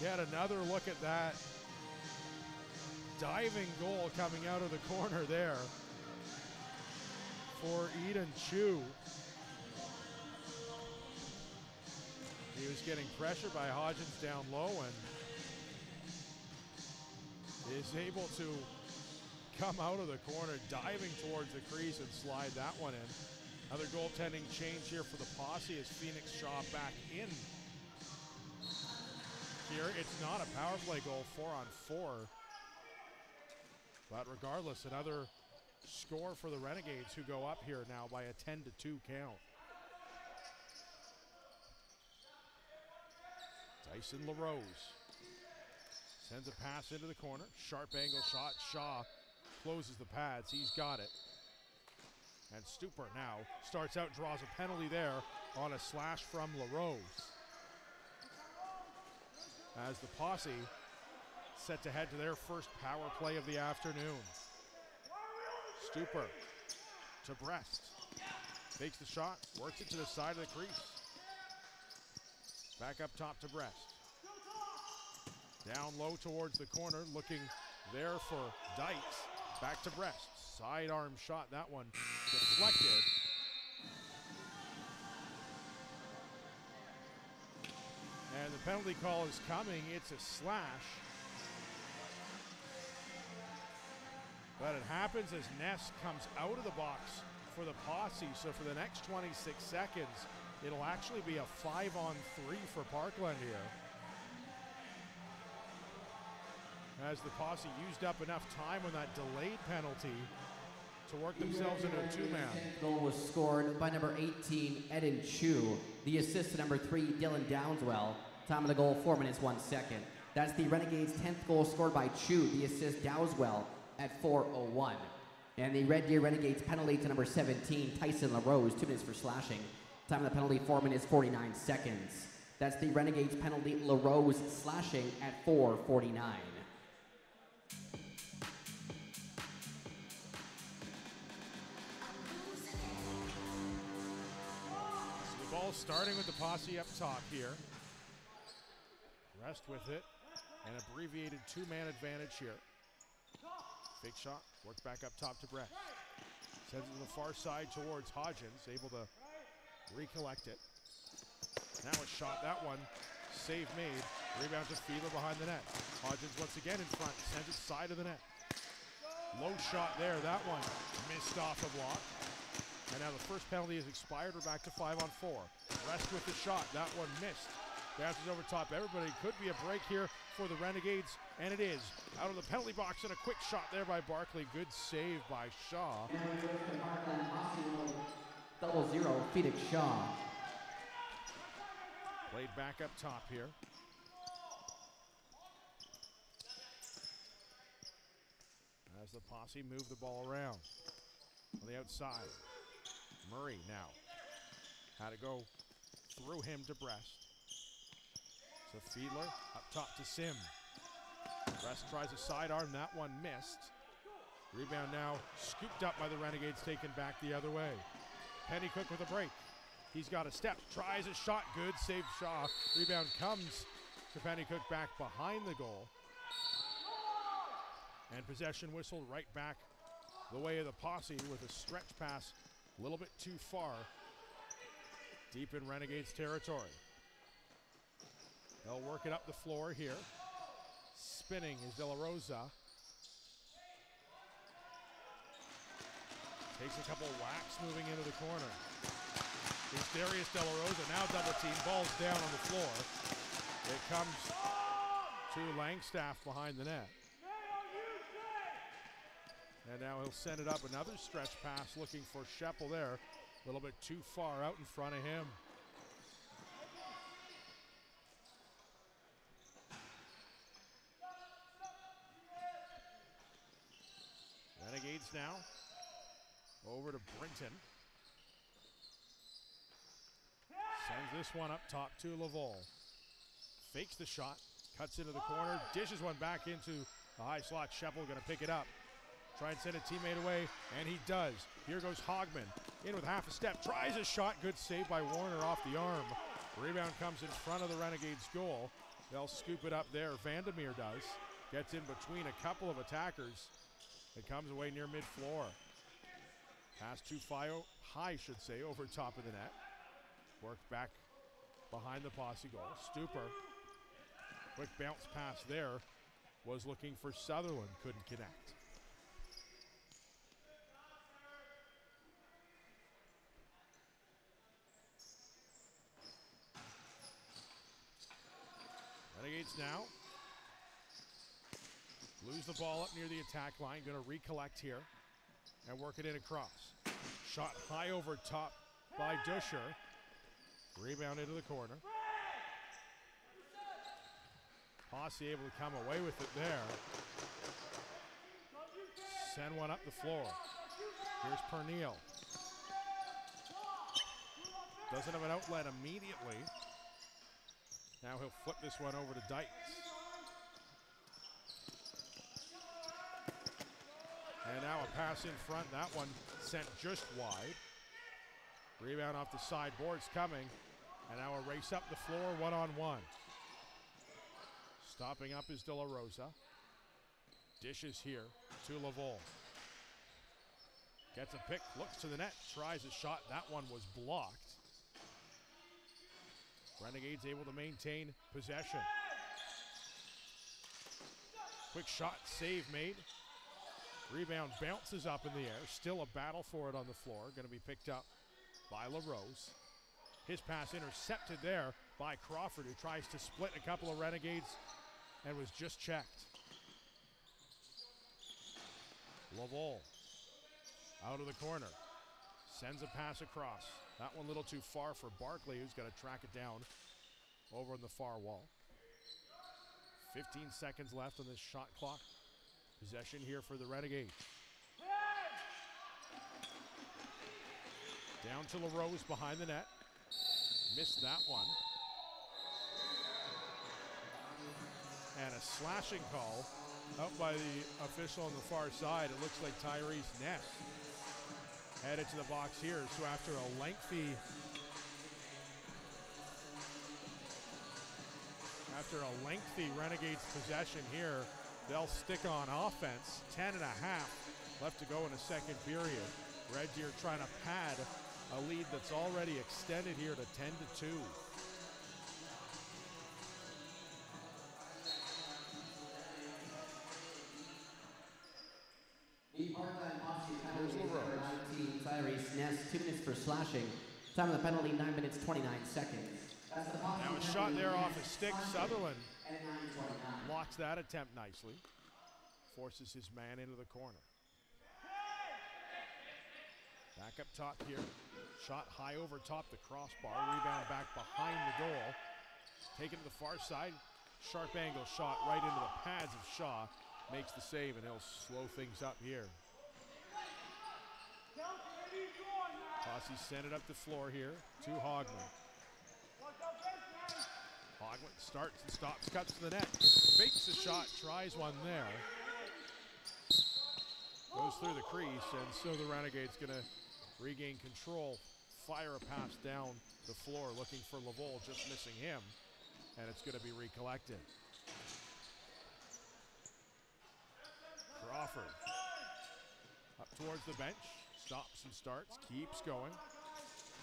Get another look at that diving goal coming out of the corner there for Eden Chu. He was getting pressure by Hodgins down low and is able to come out of the corner, diving towards the crease and slide that one in. Another goaltending change here for the posse as Phoenix Shaw back in here. It's not a power play goal, four on four. But regardless, another score for the Renegades who go up here now by a 10 to 2 count. Tyson LaRose sends a pass into the corner. Sharp angle shot. Shaw closes the pads. He's got it. And Stuper now starts out, draws a penalty there on a slash from LaRose as the posse set to head to their first power play of the afternoon. Stuper to Brest. Takes the shot, works it to the side of the crease. Back up top to Brest. Down low towards the corner, looking there for Dykes. Back to Brest. Sidearm shot, that one deflected. And the penalty call is coming. It's a slash. But it happens as Ness comes out of the box for the posse. So for the next 26 seconds, it'll actually be a five on three for Parkland here. As the posse used up enough time on that delayed penalty to work themselves into a two-man. Goal was scored by number 18, Eden Chu. The assist to number three, Dylan Downswell. Time of the goal, four minutes, one second. That's the Renegades' 10th goal scored by Chu. The assist, Downswell, at 4.01. And the Red Deer Renegades penalty to number 17, Tyson LaRose, two minutes for slashing. Time of the penalty, four minutes, 49 seconds. That's the Renegades penalty, LaRose slashing at 4.49. So the ball starting with the posse up top here. Rest with it. An abbreviated two-man advantage here. Fake shot, worked back up top to Brest. Sends it to the far side towards Hodgins, able to recollect it. Now a shot, that one, save made. Rebound to Fiedler behind the net. Hodgins once again in front, sends it side of the net. Low shot there, that one missed off the block. And now the first penalty is expired. We're back to five on four. Rest with the shot. That one missed. Bounces over top. Everybody could be a break here for the Renegades, and it is. Out of the penalty box and a quick shot there by Barclay. Good save by Shaw. Double zero, Phoenix Shaw. Played back up top here. As the posse move the ball around on the outside. Murray now had to go through him to Brest. So Fiedler up top to Sim. Brest tries a sidearm, that one missed. Rebound now scooped up by the Renegades, taken back the other way. Pennycook with a break. He's got a step, tries a shot, good save Shaw. Rebound comes to Pennycook back behind the goal. And possession whistled right back the way of the posse with a stretch pass a little bit too far deep in Renegades territory. They'll work it up the floor here. Spinning is De La Rosa. Takes a couple whacks moving into the corner. Here's Darius De La Rosa, now double team, balls down on the floor. It comes to Langstaff behind the net. And now he'll send it up another stretch pass looking for Sheppel there. A little bit too far out in front of him. Now over to Brinton. Sends this one up top to Laval. Fakes the shot, cuts into the corner, dishes one back into the high slot. Sheppel going to pick it up. Try and send a teammate away, and he does. Here goes Hogman. In with half a step, tries a shot. Good save by Warner off the arm. Rebound comes in front of the Renegades goal. They'll scoop it up there. Vandermeer does. Gets in between a couple of attackers. It comes away near mid floor. Pass to Fio, high should say, over top of the net. Worked back behind the posse goal. Stuper. Quick bounce pass there. Was looking for Sutherland, couldn't connect. Renegades now. Lose the ball up near the attack line. Going to recollect here and work it in across. Shot high over top by Dusher. Rebound into the corner. Posse able to come away with it there. Send one up the floor. Here's Pernille. Doesn't have an outlet immediately. Now he'll flip this one over to Dykes. And now a pass in front. That one sent just wide. Rebound off the side boards coming. And now a race up the floor, one on one. Stopping up is De La Rosa. Dishes here to Laval. Gets a pick, looks to the net, tries a shot. That one was blocked. Renegades able to maintain possession. Quick shot, save made. Rebound bounces up in the air. Still a battle for it on the floor. Going to be picked up by LaRose. His pass intercepted there by Crawford, who tries to split a couple of Renegades and was just checked. Laval out of the corner. Sends a pass across. That one a little too far for Barclay, who's got to track it down over on the far wall. 15 seconds left on this shot clock. Possession here for the Renegades. Down to LaRose behind the net. Missed that one. And a slashing call up by the official on the far side. It looks like Tyrese Ness headed to the box here. So after a lengthy after a lengthy Renegades possession here, they'll stick on offense. 10 and a half left to go in a second period. Red Deer trying to pad a lead that's already extended here to 10 to 2. The Parkland Posse penalty Here's LaRose. Tyrese Ness, two minutes for slashing. Time of the penalty, nine minutes, 29 seconds. Now a shot there off a stick. Sutherland At 9.29. blocks that attempt nicely. Forces his man into the corner. Back up top here. Shot high over top the crossbar. Rebound back behind the goal. Taken to the far side. Sharp angle shot right into the pads of Shaw. Makes the save and he'll slow things up here. Posse sent it up the floor here to Hogman. Hogman starts and stops, cuts to the net. Fakes the shot, tries one there. Goes through the crease, and so the Renegade's going to regain control. Fire a pass down the floor, looking for Laval, just missing him, and it's going to be recollected. Crawford up towards the bench, stops and starts, keeps going.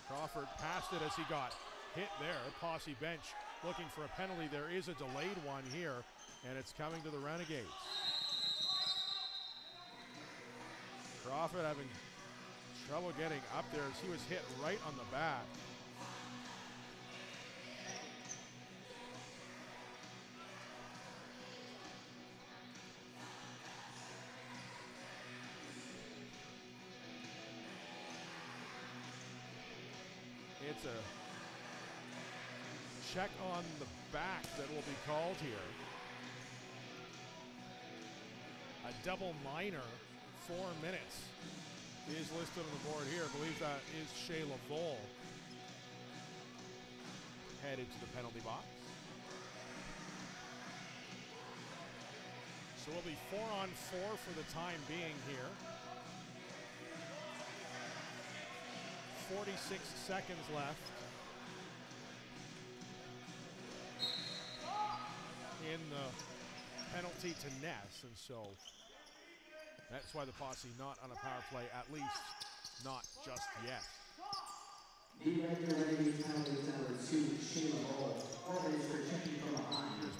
Crawford passed it as he got hit there. Posse bench looking for a penalty. There is a delayed one here, and it's coming to the Renegades. Crawford having trouble getting up there as he was hit right on the back. It's a check on the back that will be called here. A double minor, four minutes is listed on the board here. I believe that is Shea Lavole headed to the penalty box. So we'll be four on four for the time being here. 46 seconds left. In the penalty to Ness, and so that's why the posse not on a power play, at least not just yet. Here's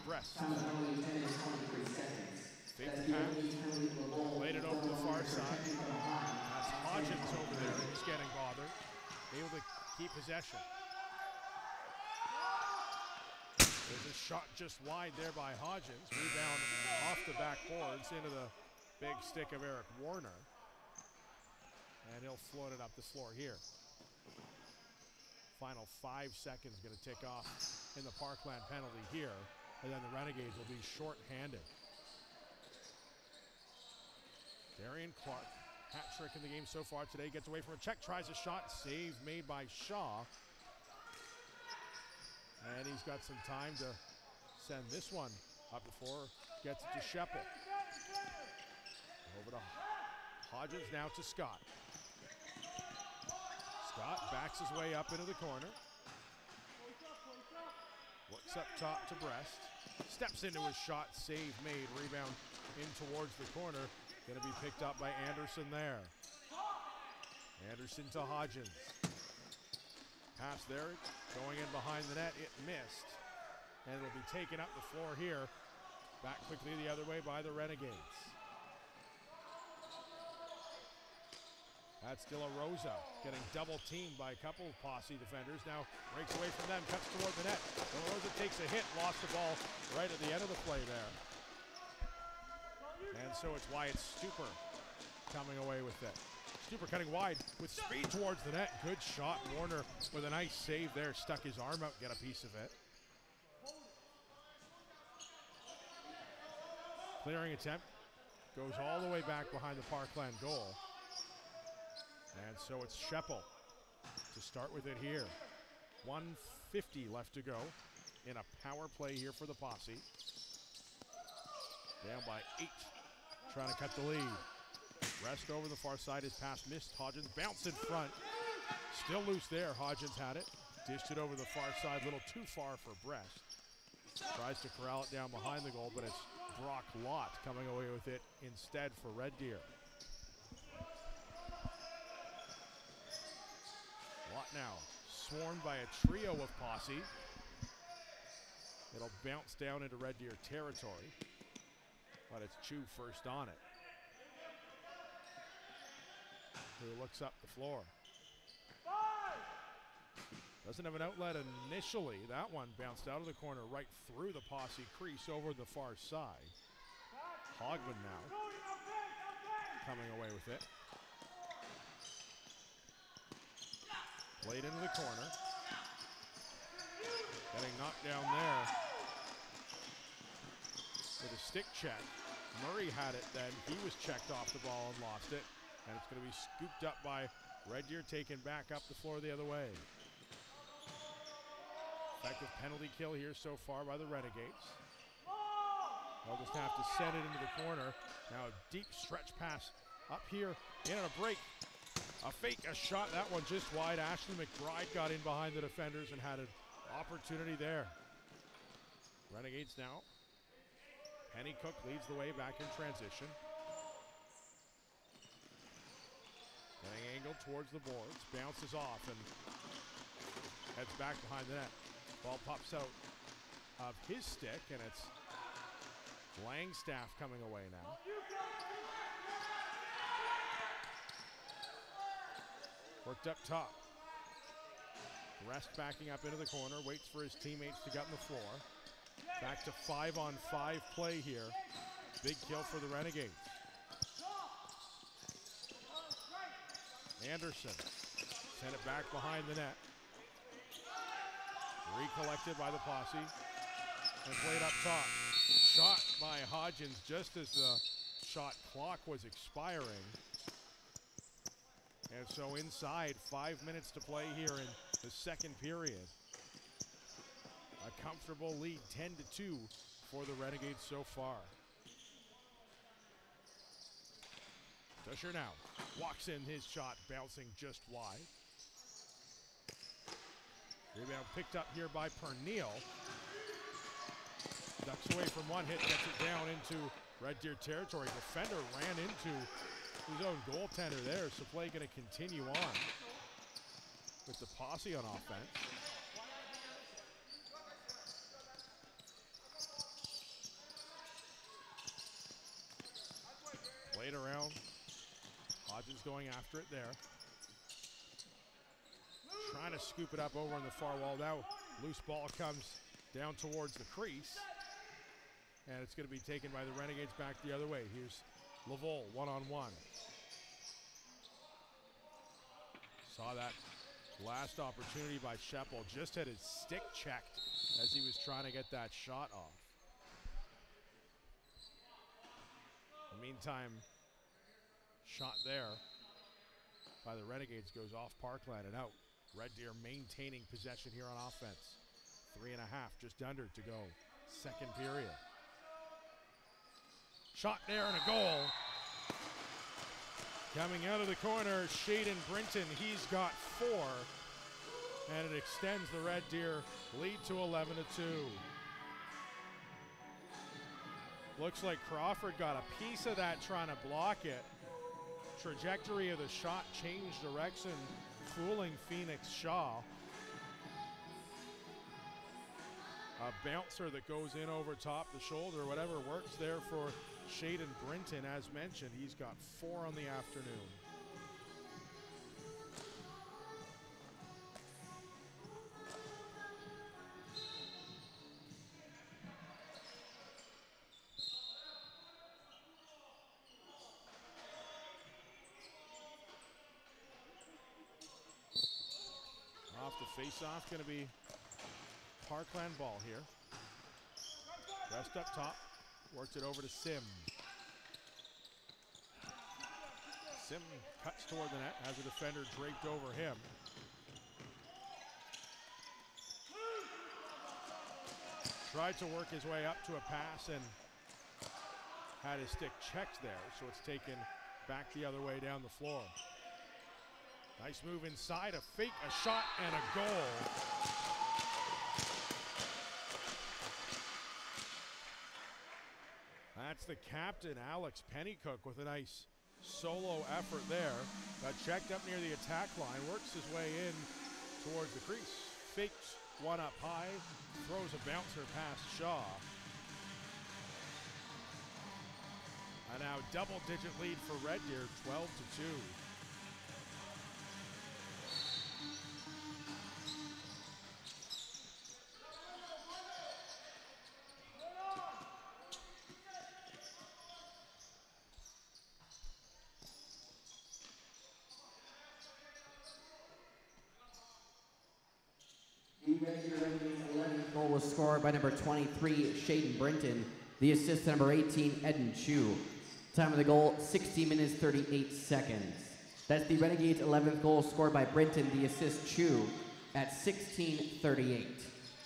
Brest. Time of 10 minutes, 23 seconds. Fake pass. Played it over the far side. That's Hodgins over there. He's getting bothered. Able to keep possession. There's a shot just wide there by Hodgins. Rebound off the backboards into the big stick of Eric Warner. And he'll float it up the floor here. Final five seconds going to tick off in the Parkland penalty here. And then the Renegades will be short-handed. Darian Clark, hat trick in the game so far today, gets away from a check, tries a shot, save made by Shaw. And he's got some time to send this one up before gets it to Sheppel. Over to Hodgins, now to Scott. Scott backs his way up into the corner. Looks up top to Brest. Steps into his shot, save made, rebound in towards the corner. Going to be picked up by Anderson there. Anderson to Hodgins. Pass there, going in behind the net, it missed. And it'll be taken up the floor here. Back quickly the other way by the Renegades. That's De La Rosa getting double teamed by a couple of posse defenders. Now breaks away from them, cuts toward the net. De La Rosa takes a hit, lost the ball right at the end of the play there. And so it's Wyatt Stuper coming away with it. Stuper cutting wide with speed towards the net. Good shot. Warner with a nice save there. Stuck his arm out, get a piece of it. Clearing attempt. Goes all the way back behind the Parkland goal. And so it's Sheppel to start with it here. 150 left to go in a power play here for the Posse. Down by eight, trying to cut the lead. Brest over the far side, his pass missed. Hodgins bounce in front. Still loose there. Hodgins had it. Dished it over the far side, a little too far for Brest. Tries to corral it down behind the goal, but it's Brock Lott coming away with it instead for Red Deer. Lott now swarmed by a trio of posse. It'll bounce down into Red Deer territory, but it's Chu first on it. Who looks up the floor. Doesn't have an outlet initially. That one bounced out of the corner right through the posse crease over the far side. Hogman now coming away with it. Played into the corner. Getting knocked down there with a stick check. Murray had it then. He was checked off the ball and lost it. And it's going to be scooped up by Red Deer, taken back up the floor the other way. Effective penalty kill here so far by the Renegades. They'll just have to send it into the corner. Now a deep stretch pass up here in a break. A fake, a shot, that one just wide. Ashley McBride got in behind the defenders and had an opportunity there. Renegades now. Pennycook leads the way back in transition. Towards the boards, bounces off and heads back behind the net. Ball pops out of his stick, and it's Langstaff coming away now. Worked up top. Brest backing up into the corner, waits for his teammates to get on the floor. Back to five on five play here. Big kill for the Renegades. Anderson sent it back behind the net. Recollected by the posse and played up top. Shot by Hodgins just as the shot clock was expiring. And so inside, five minutes to play here in the second period. A comfortable lead, 10 to 2 for the Renegades so far. Tusher now walks in his shot, bouncing just wide. Rebound picked up here by Pernille. Ducks away from one hit, gets it down into Red Deer territory. Defender ran into his own goaltender there, so play going to continue on with the posse on offense. Played around. Hodgins going after it there. Trying to scoop it up over on the far wall. Now loose ball comes down towards the crease. And it's going to be taken by the Renegades back the other way. Here's Laval one on one. Saw that last opportunity by Sheppel. Just had his stick checked as he was trying to get that shot off. In the meantime, shot there by the Renegades goes off Parkland and out. Red Deer maintaining possession here on offense. Three and a half, just under to go. Second period. Shot there and a goal. Coming out of the corner, Shaden Brinton. He's got four. And it extends the Red Deer lead to 11 to 2. Looks like Crawford got a piece of that trying to block it. Trajectory of the shot changed direction, fooling Phoenix Shaw. A bouncer that goes in over top the shoulder, whatever works there for Shaden Brinton. As mentioned, he's got four on the afternoon. Face-off, going to be Parkland ball here. Brest up top, works it over to Sim. Sim cuts toward the net, has a defender draped over him. Tried to work his way up to a pass and had his stick checked there, so it's taken back the other way down the floor. Nice move inside, a fake, a shot, and a goal. That's the captain, Alex Pennycook, with a nice solo effort there. Got checked up near the attack line, works his way in towards the crease. Fakes one up high, throws a bouncer past Shaw. A now double digit lead for Red Deer, 12 to 2. Goal was scored by number 23, Shaden Brinton. The assist to number 18, Eden Chu. Time of the goal, 60 minutes 38 seconds. That's the Renegades 11th goal scored by Brinton. The assist Chu at 16:38.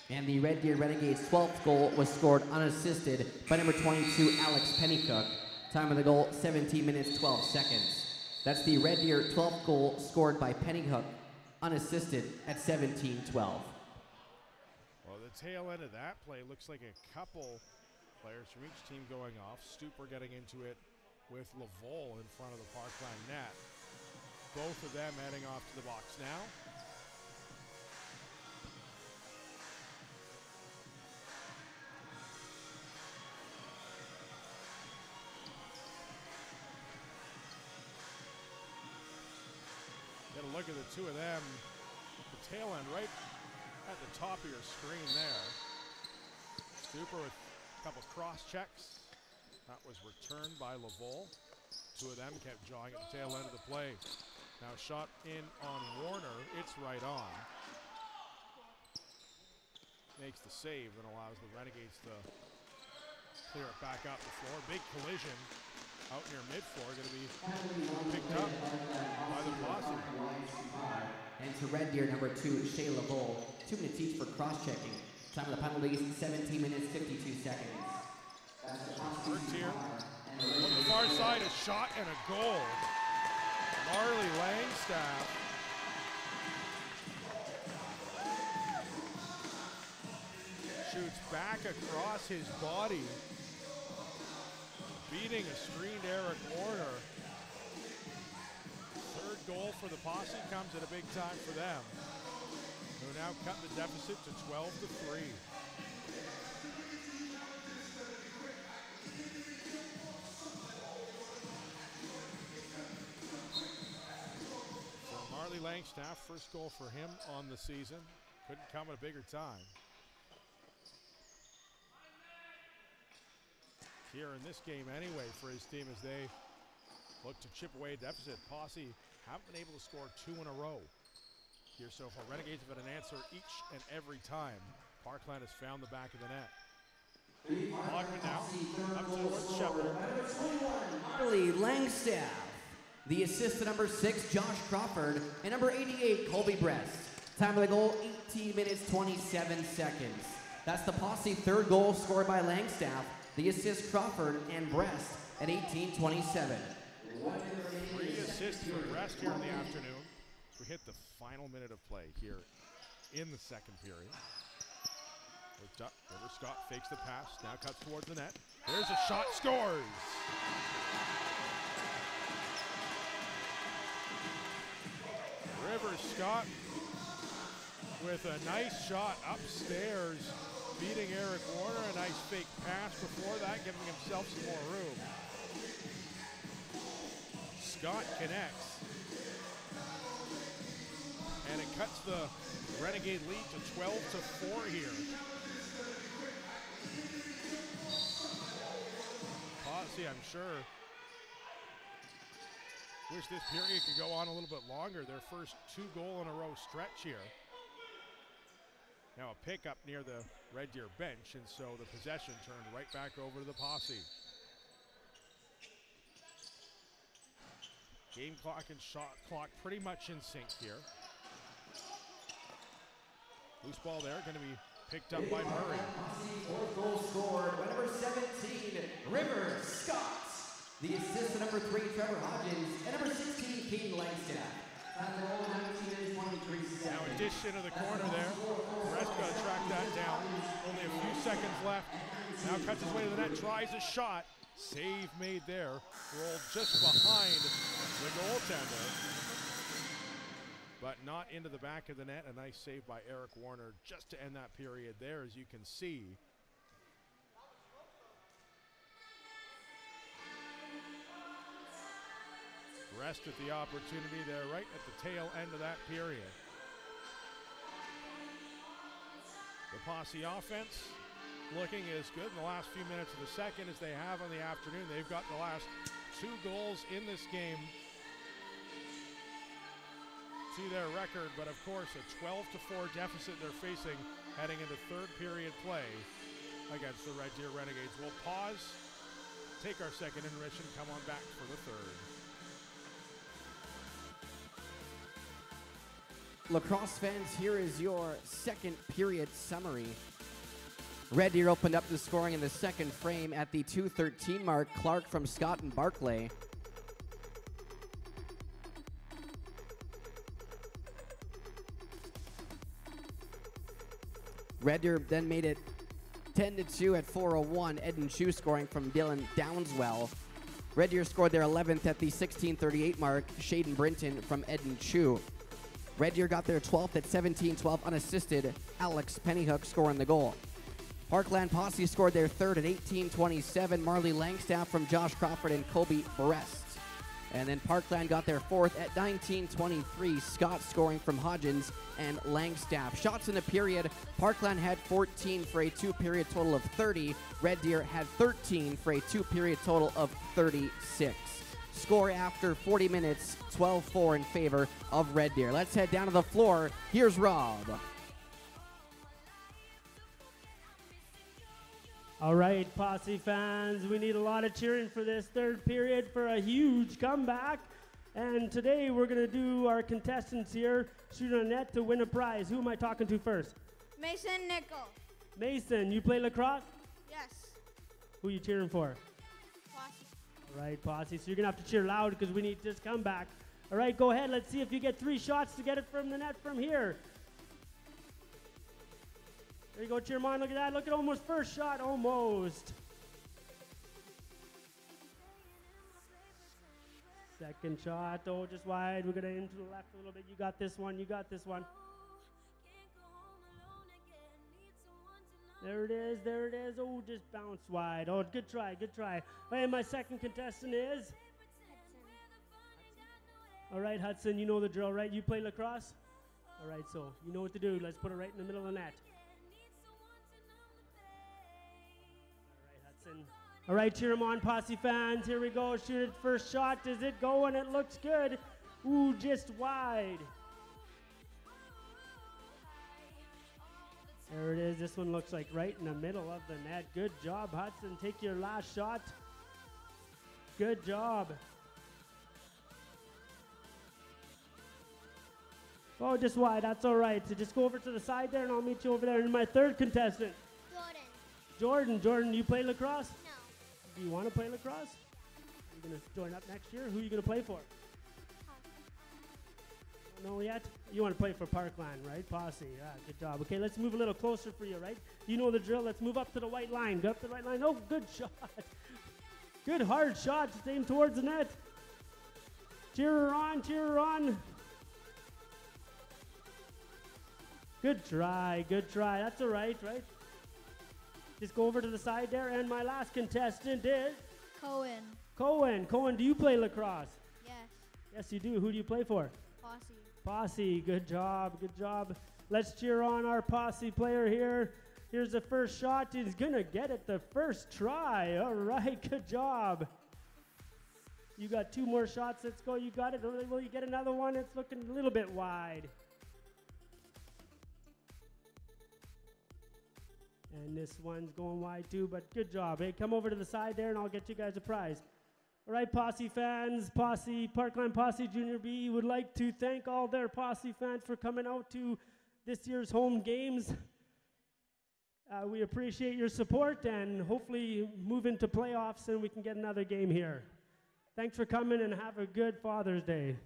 And the Red Deer Renegades 12th goal was scored unassisted by number 22, Alex Pennycook. Time of the goal, 17 minutes 12 seconds. That's the Red Deer 12th goal scored by Pennycook, unassisted at 17:12. Tail end of that play looks like a couple players from each team going off. Stuper getting into it with Laval in front of the Parkland net. both of them heading off to the box now. Get a look at the two of them. At the tail end right at the top of your screen there. Stuper with a couple cross checks. That was returned by Lavole. Two of them kept jawing at the tail end of the play. Now shot in on Warner. It's right on. Makes the save and allows the Renegades to clear it back up the floor. Big collision out near mid floor. Going to be picked up by the Posse. And to Red Deer, number two, Shea Lavole. Two minutes each for cross-checking. Time of the penalties, 17 minutes, 52 seconds. First here. On the far side, a shot and a goal. Marley Langstaff. Shoots back across his body, beating a screened Eric Warner. Third goal for the Posse comes at a big time for them. Who now cut the deficit to 12 to 3. For Marley Langstaff, first goal for him on the season. Couldn't come at a bigger time. Here in this game anyway for his team as they look to chip away deficit. Posse haven't been able to score two in a row here so far. Renegades have had an answer each and every time. Parkland has found the back of the net. Logman now up towards Shepard. Marley Langstaff. The assist to number six, Josh Crawford. And number 88, Colby Brest. Time of the goal, 18 minutes, 27 seconds. That's the Posse third goal scored by Langstaff. The assist, Crawford and Brest at 18-27. Three assists for Brest here in the afternoon. We hit the final minute of play here in the second period. Looked up, River Scott fakes the pass, now cuts towards the net. There's a shot, scores! River Scott with a nice shot upstairs, beating Eric Warner. A nice fake pass before that, giving himself some more room. Scott connects. And it cuts the Renegade lead to 12 to 4 here. Posse, I'm sure, wish this period could go on a little bit longer. Their first two goal in a row stretch here. Now a pickup near the Red Deer bench, and so the possession turned right back over to the Posse. Game clock and shot clock pretty much in sync here. Loose ball there, going to be picked up by Murray. Fourth goal scored number 17, River Scott. The assist to number three, Trevor Hodgins. And number 16, Caden Langstaff. Time of the goal, 19 minutes, 23 Now a dish into the corner there. Brest got to track that down. Only a few seconds left. Now cuts his way to the net, tries a shot. Save made there. Rolled just behind the goaltender. But not into the back of the net. A nice save by Eric Warner just to end that period there, as you can see. Brest at the opportunity there, right at the tail end of that period. The Posse offense looking as good in the last few minutes of the second as they have in the afternoon. They've got the last two goals in this game to their record, but of course a 12 to 4 deficit they're facing heading into third period play against the Red Deer Renegades. We'll pause, take our second intermission, come on back for the third. Lacrosse fans, here is your second period summary. Red Deer opened up the scoring in the second frame at the 213 mark. Clark from Scott and Barclay. Red Deer then made it 10 to 2 at 401. Eden Chu scoring from Dylan Downswell. Red Deer scored their 11th at the 16:38 mark. Shaden Brinton from Eden Chu. Red Deer got their 12th at 17-12 unassisted. Alex Pennycook scoring the goal. Parkland Posse scored their third at 18-27. Marley Langstaff from Josh Crawford and Colby Brest. And then Parkland got their fourth at 19-23. Scott scoring from Hodgins and Langstaff. Shots in the period. Parkland had 14 for a two-period total of 30. Red Deer had 13 for a two-period total of 36. Score after 40 minutes, 12-4 in favor of Red Deer. Let's head down to the floor. Here's Rob. All right, Posse fans, we need a lot of cheering for this third period for a huge comeback. And today we're going to do our contestants here shoot a net to win a prize. Who am I talking to first? Mason Nickel. Mason, you play lacrosse? Yes. Who are you cheering for? Right, Posse. So you're going to have to cheer loud because we need this comeback. All right, go ahead. Let's see if you get three shots to get it from the net from here. There you go, cheer on. Look at that. Look at almost first shot. Almost. Second shot. Oh, just wide. We're going to into the left a little bit. You got this one. You got this one. There it is. There it is. Oh, just bounced wide. Oh, good try. Good try. And my second contestant is. All right, Hudson, you know the drill, right? You play lacrosse? All right, so you know what to do. Let's put it right in the middle of the net. All right, Hudson. All right, cheer 'em on, Posse fans. Here we go. Shoot it first shot. Does it go? And it looks good. Ooh, just wide. There it is. This one looks like right in the middle of the net. Good job, Hudson. Take your last shot. Good job. Oh, just wide. That's all right. So just go over to the side there, and I'll meet you over there. And my third contestant, Jordan. Jordan. Jordan, you play lacrosse? No. Do you want to play lacrosse? You're you going to join up next year? Who are you going to play for? Don't know yet? You want to play for Parkland, right? Posse. Yeah, good job. Okay, let's move a little closer for you, right? You know the drill. Let's move up to the white line. Go up to the white line. Oh, good shot. good hard shot. Just aim towards the net. Cheer her on. Cheer her on. Good try. Good try. That's all right, right? Just go over to the side there. And my last contestant is Cohen. Cohen. Cohen, do you play lacrosse? Yes. Yes, you do. Who do you play for? Posse. Posse, good job, good job. Let's cheer on our Posse player here. Here's the first shot. He's gonna get it the first try. All right, good job. You got two more shots. Let's go. You got it. Will you get another one? It's looking a little bit wide. And this one's going wide too, but good job. Hey, come over to the side there and I'll get you guys a prize. All right, Posse fans, Posse, Parkland Posse Junior B would like to thank all their Posse fans for coming out to this year's home games. Uh, we appreciate your support and hopefully move into playoffs and we can get another game here. Thanks for coming and have a good Father's Day.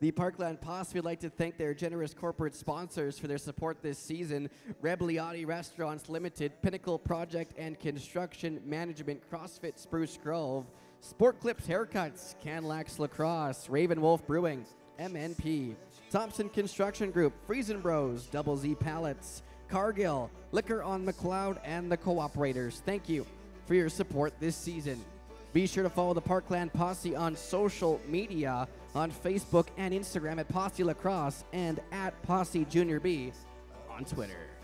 The Parkland Posse would like to thank their generous corporate sponsors for their support this season Rebeliotti Restaurants Limited, Pinnacle Project and Construction Management, CrossFit Spruce Grove, Sport Clips Haircuts, Canlax Lacrosse, Raven Wolf Brewing, MNP, Thompson Construction Group, Friesen Bros, Double Z Pallets, Cargill, Liquor on McLeod, and the Cooperators. Thank you for your support this season. Be sure to follow the Parkland Posse on social media on Facebook and Instagram at Posse Lacrosse and at Posse Junior B on Twitter.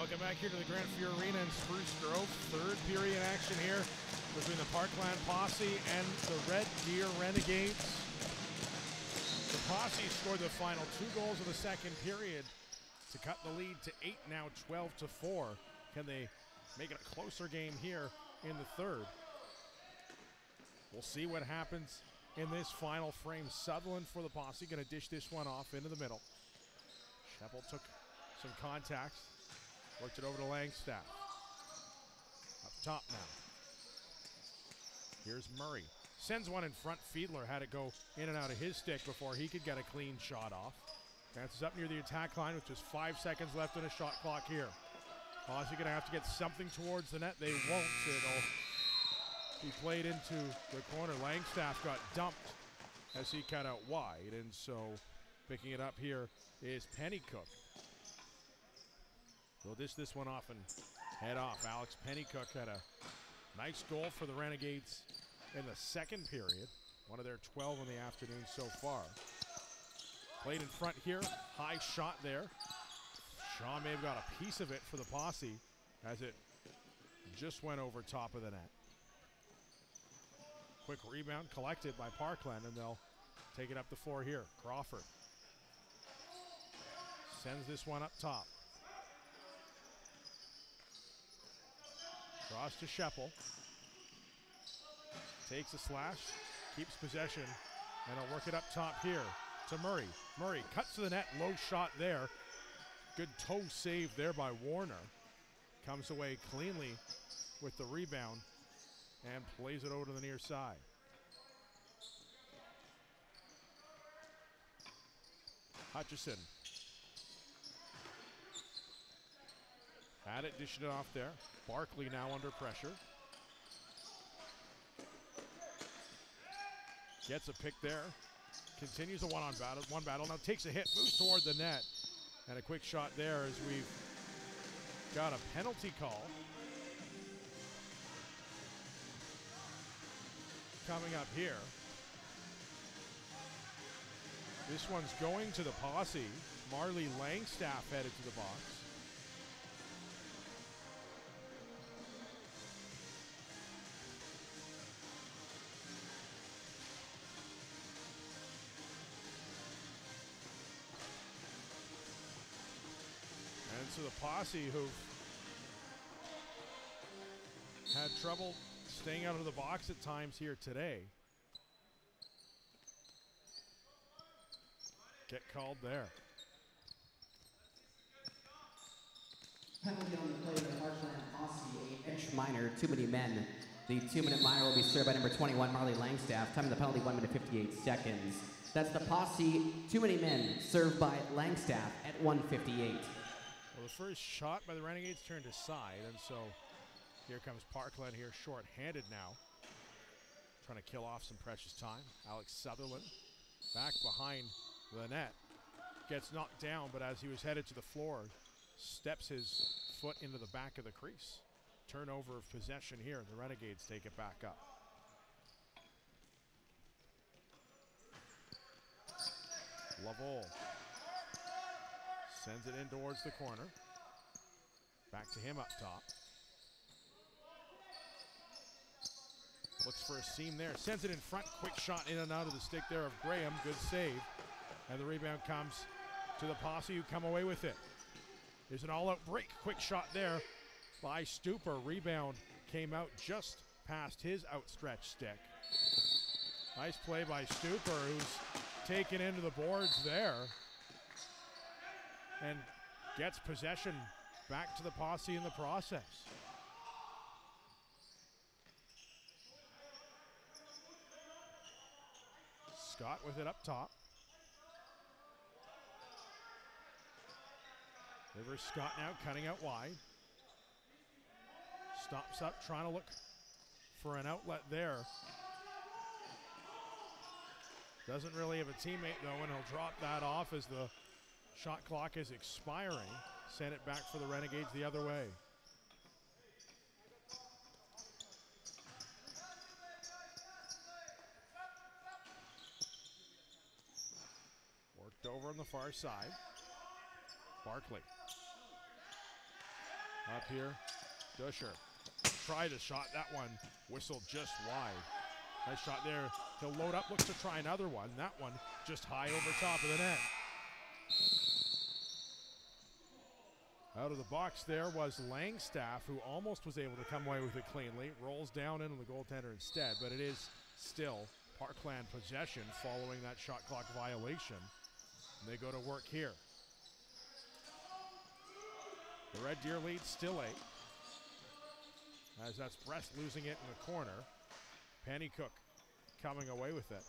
Welcome back here to the Grant Fuhr Arena in Spruce Grove. Third period action here between the Parkland Posse and the Red Deer Renegades. The Posse scored the final two goals of the second period to cut the lead to eight, now 12 to 4. Can they make it a closer game here in the third? We'll see what happens in this final frame. Sutherland for the Posse, going to dish this one off into the middle. Sheppel took some contacts, worked it over to Langstaff. Up top now. Here's Murray. Sends one in front. Fiedler had it go in and out of his stick before he could get a clean shot off. Bounces up near the attack line with just five seconds left on a shot clock here. Posse going to have to get something towards the net. They won't. It'll be played into the corner. Langstaff got dumped as he cut out wide, and so picking it up here is Pennycook. We'll dish this one off and head off. Alex Pennycook had a nice goal for the Renegades in the second period. One of their 12 in the afternoon so far. Played in front here. High shot there. Shaw may have got a piece of it for the posse as it just went over top of the net. Quick rebound collected by Parkland, and they'll take it up the floor here. Crawford sends this one up top. Cross to Sheppel. Takes a slash, keeps possession, and he'll work it up top here to Murray. Murray cuts to the net, low shot there. Good toe save there by Warner. Comes away cleanly with the rebound and plays it over to the near side. Hutchison. Had it, dishing it off there. Barclay now under pressure. Gets a pick there. Continues a one on battle, one battle. Now takes a hit, moves toward the net. And a quick shot there as we've got a penalty call. coming up here. This one's going to the posse. Marley Langstaff headed to the box. Posse who've had trouble staying out of the box at times here today. Get called there. Penalty on the play of Parkland Posse, a inch minor, too many men. The two-minute minor will be served by number 21, Marley Langstaff. Time of the penalty, 1 minute 58 seconds. That's the Posse, too many men, served by Langstaff at 158. Well, the first shot by the Renegades turned aside, and so here comes Parkland here, short-handed now. Trying to kill off some precious time. Alex Sutherland back behind the net. Gets knocked down, but as he was headed to the floor, steps his foot into the back of the crease. Turnover of possession here. The Renegades take it back up. Lavole sends it in towards the corner. Back to him up top. Looks for a seam there. Sends it in front. Quick shot in and out of the stick there of Graham. Good save. And the rebound comes to the posse who come away with it. There's an all out break. Quick shot there by Stuper. Rebound came out just past his outstretched stick. Nice play by Stuper, who's taken into the boards there and gets possession back to the posse in the process. Scott with it up top. Rivers Scott now cutting out wide. Stops up, trying to look for an outlet there. Doesn't really have a teammate though, and he'll drop that off as the shot clock is expiring. Send it back for the Renegades the other way. Worked over on the far side. Barclay. Up here, Dusher. Tried a shot, that one whistled just wide. Nice shot there. He'll load up, looks to try another one. That one just high over top of the net. Out of the box there was Langstaff, who almost was able to come away with it cleanly. Rolls down into the goaltender instead, but it is still Parkland possession following that shot clock violation. And they go to work here. The Red Deer lead still eight. As that's Brest losing it in the corner. Pennycook coming away with it.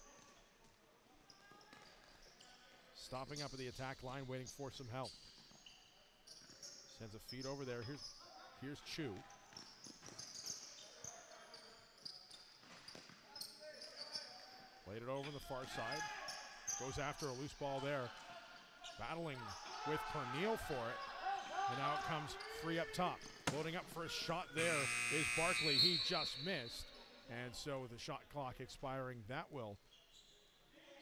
Stopping up at the attack line, waiting for some help. Sends a feed over there. Here's here's Chu. Played it over on the far side. Goes after a loose ball there. Battling with Pernille for it. And now it comes free up top. Loading up for a shot there is Barclay. He just missed. And so with the shot clock expiring, that will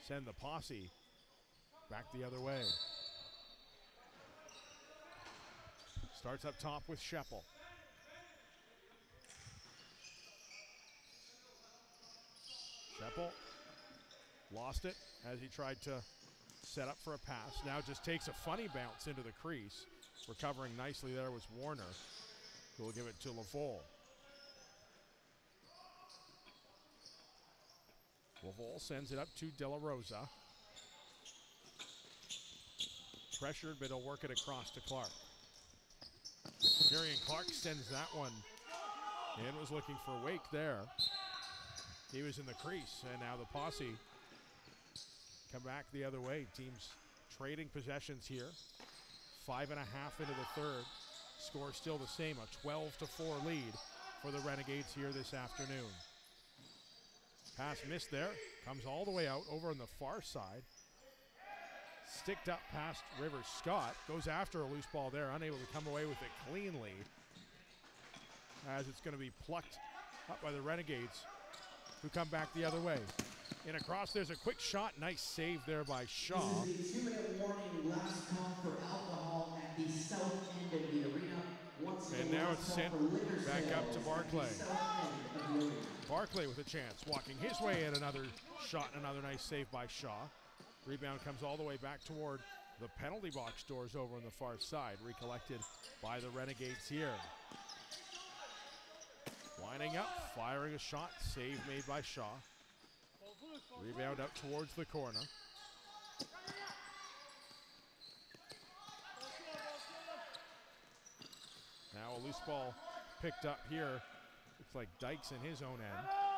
send the posse back the other way. Starts up top with Sheppel. Sheppel lost it as he tried to set up for a pass. Now just takes a funny bounce into the crease. Recovering nicely there was Warner, who will give it to Lavole. Lavole sends it up to De La Rosa. Pressured, but he'll work it across to Clark. Darian Clark sends that one and was looking for Wake there. He was in the crease, and now the posse come back the other way. Teams trading possessions here. Five and a half into the third. Score still the same, a 12 to 4 lead for the Renegades here this afternoon. Pass missed there, comes all the way out over on the far side. Sticked up past Rivers Scott, goes after a loose ball there, unable to come away with it cleanly. As it's going to be plucked up by the Renegades who come back the other way. In across, there's a quick shot. Nice save there by Shaw. This is a two-minute warning. Last call for alcohol at the south end of the arena. Once And now it's sent back up to Barclay. the south end of the arena. Barclay with a chance, walking his way in another shot and another nice save by Shaw. Rebound comes all the way back toward the penalty box doors over on the far side, recollected by the Renegades here. Winding up, firing a shot, save made by Shaw. Rebound up towards the corner. Now a loose ball picked up here. Looks like Dykes in his own end.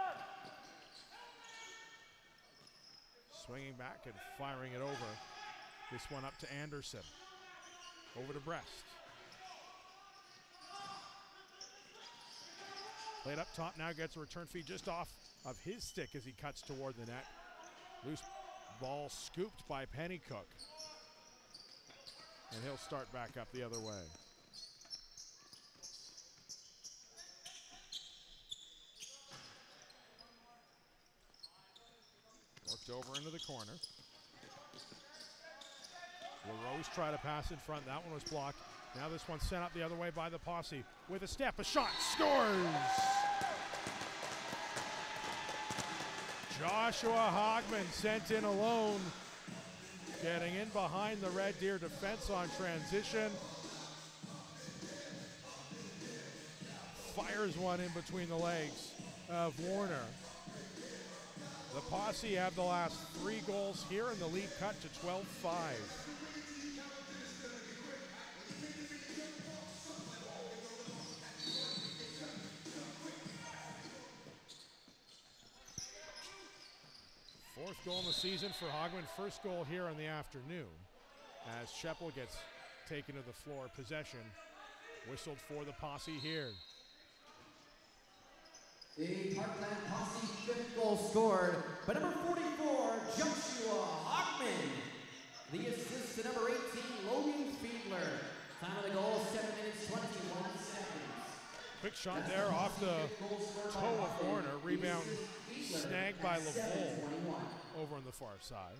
Swinging back and firing it over. This one up to Anderson. Over to Brest. Played up top now gets a return feed just off of his stick as he cuts toward the net. Loose ball scooped by Pennycook. And he'll start back up the other way. Over into the corner. LaRose try to pass in front. That one was blocked. Now this one sent up the other way by the posse. With a step, a shot, scores! Joshua Hogman sent in alone. Getting in behind the Red Deer defense on transition. Fires one in between the legs of Warner. The Posse have the last three goals here, and the lead cut to 12 5. Fourth goal in the season for Hogman, first goal here in the afternoon as Sheppel gets taken to the floor. Possession whistled for the Posse here. The Parkland Posse fifth goal scored by number 44, Joshua Hockman. The assist to number 18, Logan Fiedler. Time of the goal, 7 minutes 21 seconds. Quick shot there off the toe of Warner. Rebound snagged by Lavole over on the far side.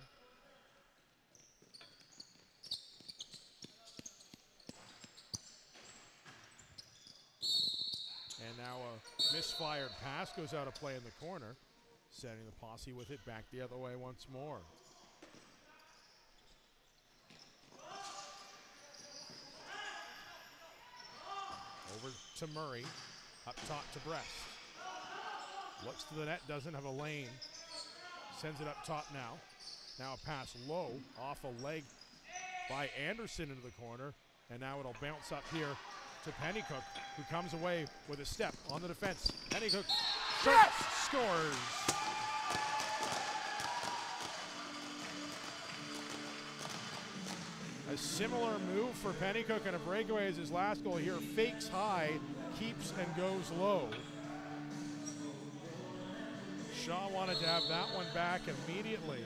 And now a misfired pass goes out of play in the corner, sending the posse with it back the other way once more. Over to Murray, up top to Brest. Looks to the net, doesn't have a lane. Sends it up top now. Now a pass low off a leg by Anderson into the corner. And now it'll bounce up here to Pennycook, who comes away with a step on the defense. Pennycook shoots, scores. A similar move for Pennycook and a breakaway is his last goal here. Fakes high, keeps and goes low. Shaw wanted to have that one back immediately.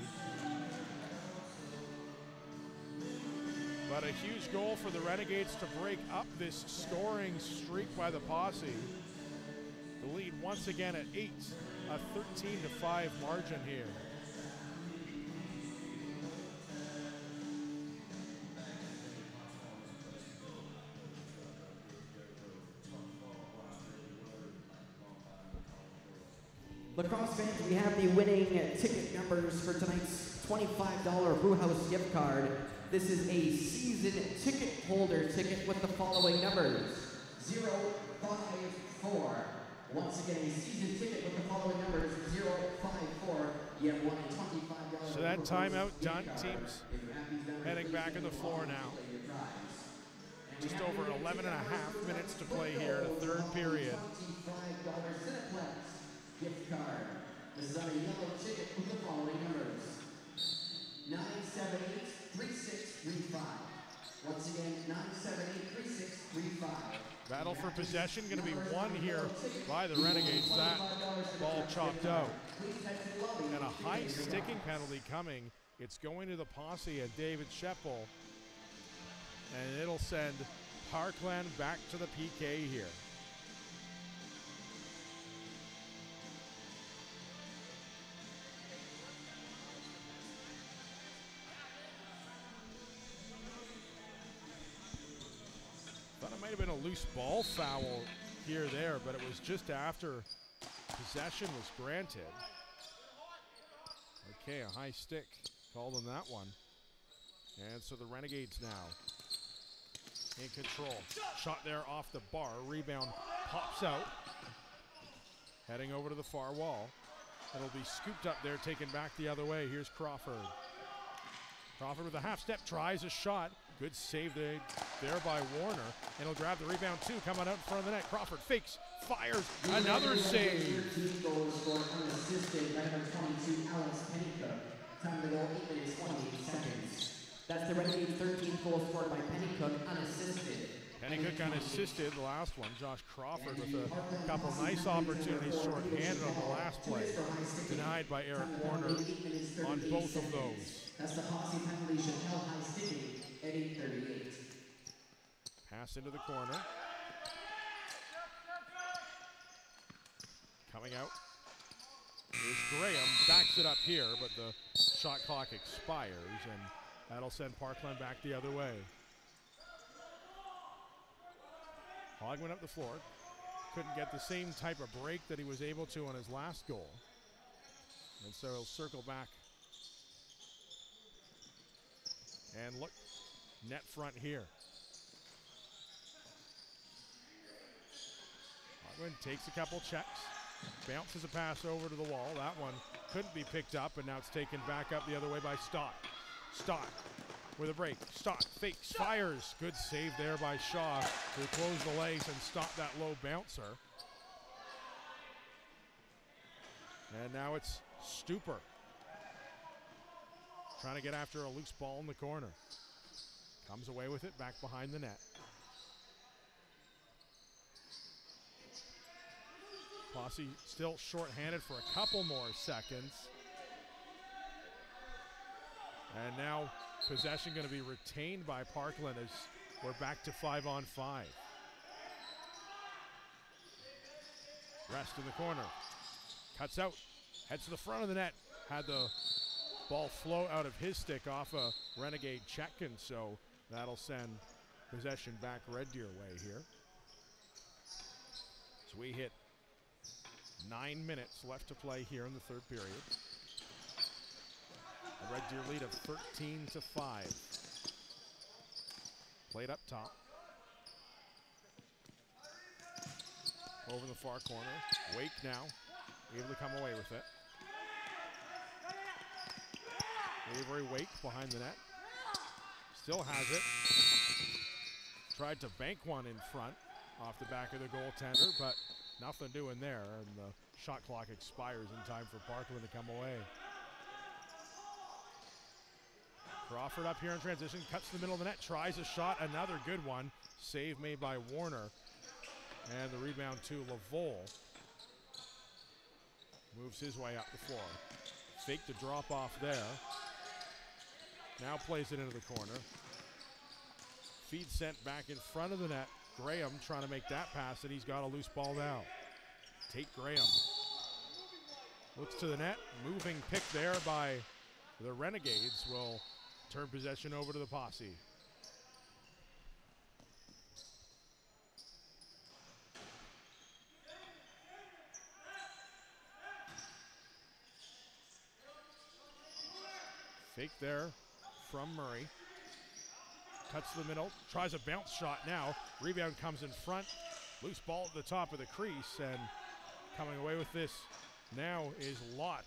But a huge goal for the Renegades to break up this scoring streak by the Posse. The lead once again at eight, a 13 to 5 margin here. Lacrosse fans, we have the winning ticket numbers for tonight's $25 Brewhouse gift card. This is a season ticket holder ticket with the following numbers 054. Once again, a season ticket with the following numbers 054. You have won a $25 So that timeout done. Teams If you have these numbers, heading back on the floor now. and play your prize. And Just have over the 11 and a half minutes to play here in the third period. $25 period. Cineplex gift card. This is a yellow ticket with the following numbers. 978-3635. Once again, 978-3635. Battle for possession going to be won here by the Renegades. That ball chopped out. And a high sticking penalty coming. It's going to the posse and David Sheppel. And it'll send Parkland back to the PK here. Have been a loose ball foul here there, but it was just after possession was granted. Okay, a high stick called on that one. And so the Renegades now in control. Shot there off the bar. Rebound pops out. Heading over to the far wall. It'll be scooped up there, taken back the other way. Here's Crawford. Crawford with a half step, tries a shot. Good save there, there by Warner. And he'll grab the rebound too, coming out in front of the net. Crawford fakes, fires, another save. 13 goals for unassisted by number 22, Alex Pennycook. Time to go 8 minutes 28 seconds. That's the Renegades' 13th goal scored by Pennycook unassisted. Pennycook unassisted the last one. Josh Crawford with a couple nice opportunities short-handed on the last play. Denied by Eric Warner on both of those. That's the Posse penalty, Sheppel High Sticking at 838. Pass into the corner. Coming out is Graham. Backs it up here, but the shot clock expires, and that'll send Parkland back the other way. Hogg went up the floor. Couldn't get the same type of break that he was able to on his last goal. And so he'll circle back. And look, net front here. Hogman takes a couple checks, bounces a pass over to the wall. That one couldn't be picked up, and now it's taken back up the other way by Stock. Stock with a break. Stock fakes, fires. Good save there by Shaw to close the legs and stop that low bouncer. And now it's Stuper. Trying to get after a loose ball in the corner. Comes away with it back behind the net. Posse still short-handed for a couple more seconds. And now possession going to be retained by Parkland as we're back to five on five. Rest in the corner. Cuts out. Heads to the front of the net. Had the ball flow out of his stick off a Renegade check, and so that'll send possession back Red Deer way here. So we hit nine minutes left to play here in the third period. A Red Deer lead of 13 to 5. Played up top. Over in the far corner. Wake now. Able to come away with it. Avery Wake behind the net. Still has it. Tried to bank one in front off the back of the goaltender, but nothing doing there. And the shot clock expires in time for Parkland to come away. Crawford up here in transition, cuts the middle of the net, tries a shot, another good one. Save made by Warner. And the rebound to Lavole. Moves his way up the floor. Fake the drop off there. Now plays it into the corner. Feed sent back in front of the net. Graham trying to make that pass, and he's got a loose ball now. Tate Graham. Looks to the net. Moving pick there by the Renegades will turn possession over to the posse. Fake there from Murray. Cuts to the middle, tries a bounce shot now. Rebound comes in front. Loose ball at the top of the crease, and coming away with this now is Lott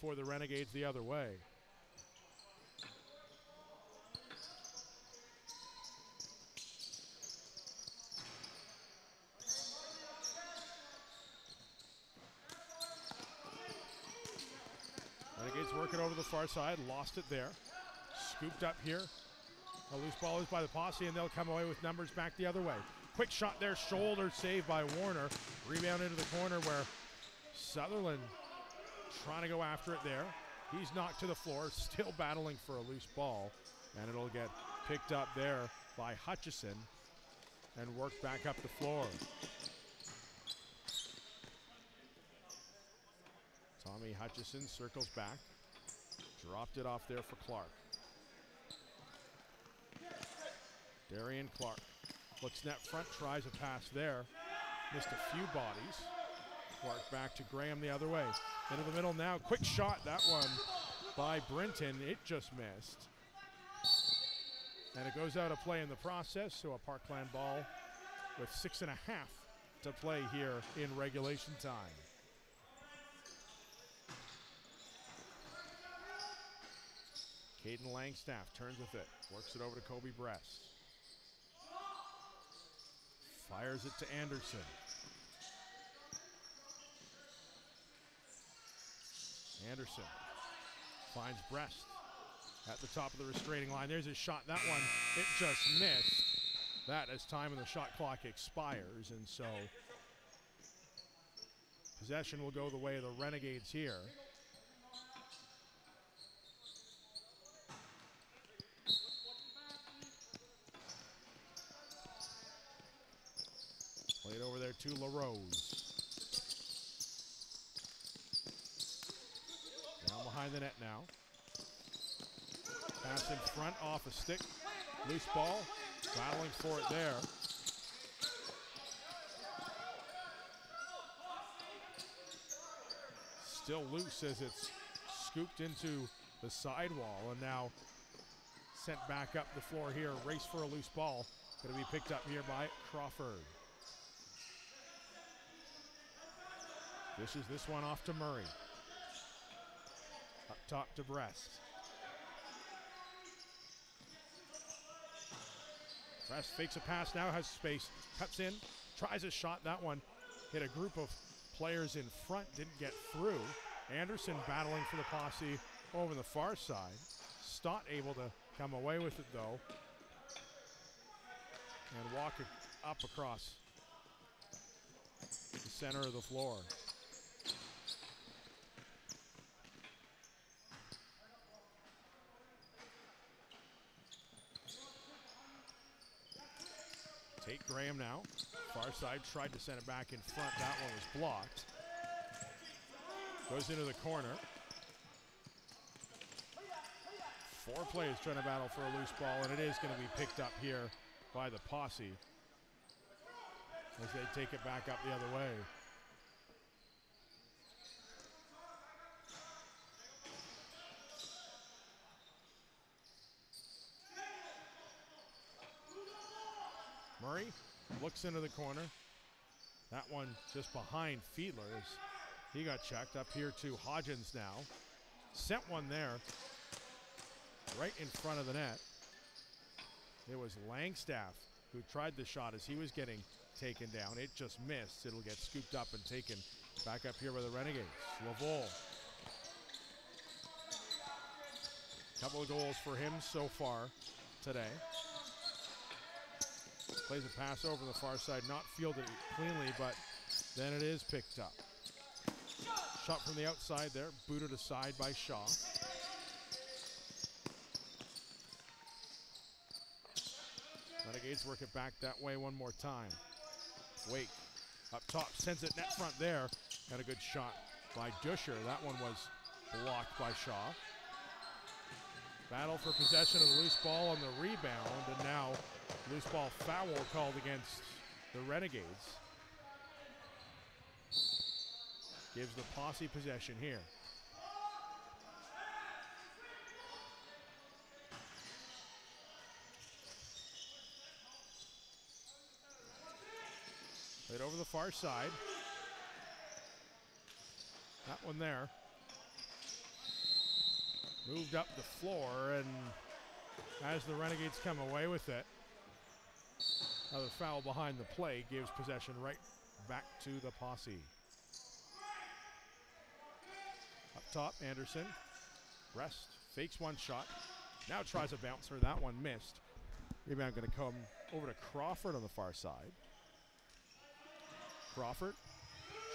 for the Renegades the other way. Renegades working over the far side, lost it there. Scooped up here. A loose ball is by the posse, and they'll come away with numbers back the other way. Quick shot there, shoulder save by Warner. Rebound into the corner where Sutherland trying to go after it there. He's knocked to the floor, still battling for a loose ball, and it'll get picked up there by Hutchison and worked back up the floor. Tommy Hutchison circles back, dropped it off there for Clark. Darian Clark Looks net front, tries a pass there. Missed a few bodies. Clark back to Graham the other way. Into the middle now. Quick shot, that one by Brinton. It just missed. And it goes out of play in the process, so a Parkland ball with six and a half to play here in regulation time. Caden Langstaff turns with it, works it over to Kobe Brest. Fires it to Anderson. Anderson finds Brest at the top of the restraining line. There's his shot. That one, it just missed. That as time in the shot clock expires, and so possession will go the way of the Renegades here. Played over there to LaRose. Down behind the net now. Pass in front off a stick. Loose ball. Battling for it there. Still loose as it's scooped into the sidewall and now sent back up the floor here. Race for a loose ball. Going to be picked up here by Crawford. Dishes this one off to Murray. Up top to Brest. Brest fakes a pass now, has space, cuts in, tries a shot. That one hit a group of players in front, didn't get through. Anderson battling for the posse over the far side. Stott able to come away with it though. And walk it up across the center of the floor. Graham now. Far side tried to send it back in front. That one was blocked. Goes into the corner. Four players trying to battle for a loose ball, and it is going to be picked up here by the posse as they take it back up the other way. Murray looks into the corner. That one just behind Fiedler he got checked up here to Hodgins now. Sent one there right in front of the net. It was Langstaff who tried the shot as he was getting taken down. It just missed. It'll get scooped up and taken back up here by the Renegades. Laval. Couple of goals for him so far today. Plays a pass over the far side, not fielded cleanly, but then it is picked up. Shot from the outside there, booted aside by Shaw. Renegades work it back that way one more time. Wake up top, sends it net front there. Got a good shot by Dusher. That one was blocked by Shaw. Battle for possession of the loose ball on the rebound, and now loose ball foul called against the Renegades. Gives the posse possession here. Played over the far side. That one there. Moved up the floor, and as the Renegades come away with it, another foul behind the play gives possession right back to the posse. Up top, Anderson. Rest, fakes one shot. Now tries a bouncer. That one missed. Rebound going to come over to Crawford on the far side. Crawford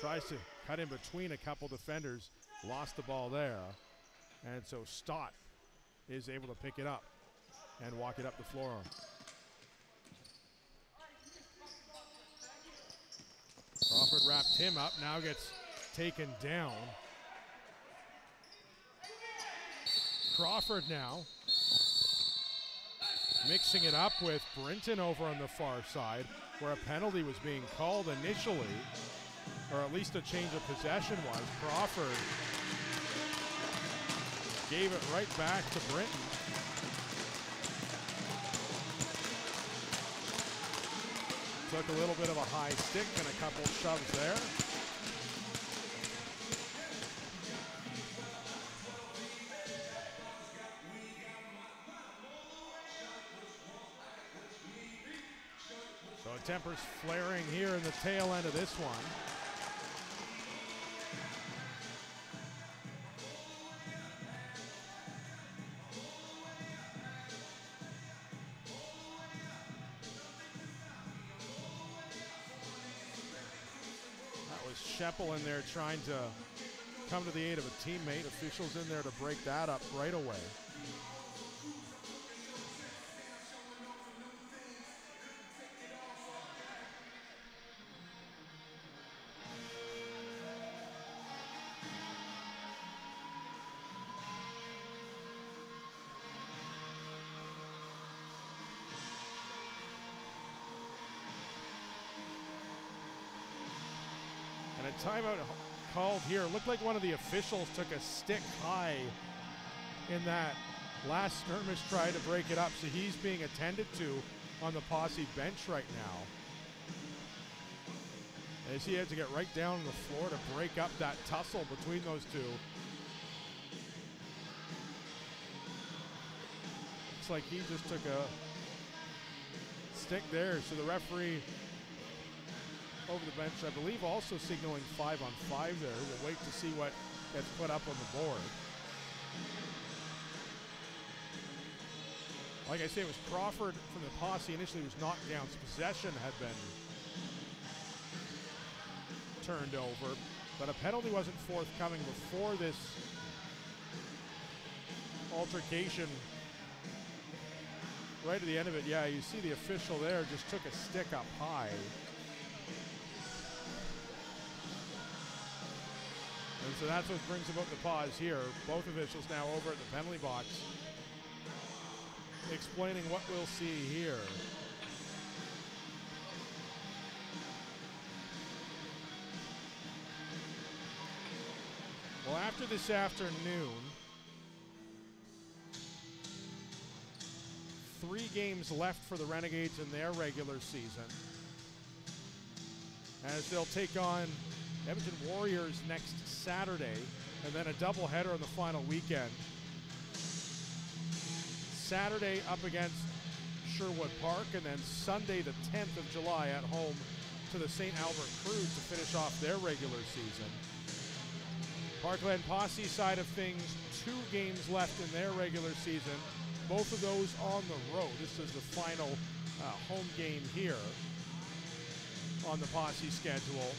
tries to cut in between a couple defenders. Lost the ball there. And so Stott is able to pick it up and walk it up the floor. Crawford wrapped him up, now gets taken down. Crawford now mixing it up with Brinton over on the far side, where a penalty was being called initially, or at least a change of possession was. Crawford gave it right back to Brinton. Took a little bit of a high stick and a couple shoves there. So a tempers flaring here in the tail end of this one. There trying to come to the aid of a teammate. Officials in there to break that up right away. Timeout called here. Looked like one of the officials took a stick high in that last skirmish try to break it up. So he's being attended to on the posse bench right now. As he had to get right down on the floor to break up that tussle between those two. Looks like he just took a stick there. So the referee over the bench, I believe, also signaling five on five there. We'll wait to see what gets put up on the board. Like I say, it was Crawford from the posse initially was knocked down. Possession had been turned over, but a penalty wasn't forthcoming before this altercation. Right at the end of it, yeah, you see the official there just took a stick up high. So that's what brings about the pause here. Both officials now over at the penalty box explaining what we'll see here. Well, after this afternoon, three games left for the Renegades in their regular season as they'll take on Edmonton Warriors next Saturday and then a doubleheader on the final weekend. Saturday up against Sherwood Park and then Sunday the 10th of July at home to the St. Albert Crude to finish off their regular season. Parkland Posse side of things, two games left in their regular season, both of those on the road. This is the final uh, home game here on the Posse schedule.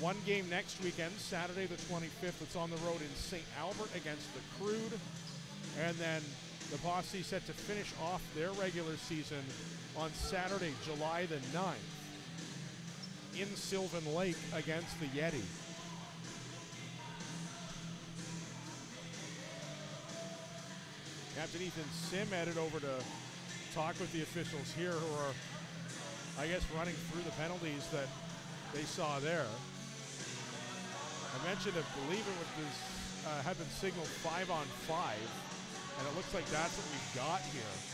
One game next weekend, Saturday the 25th. It's on the road in St. Albert against the Crude. And then the Posse set to finish off their regular season on Saturday, July the 9th in Sylvan Lake against the Yeti. Captain Ethan Sim headed over to talk with the officials here who are, I guess, running through the penalties that they saw there. I mentioned, I believe it was uh, had been signaled five on five, and it looks like that's what we've got here.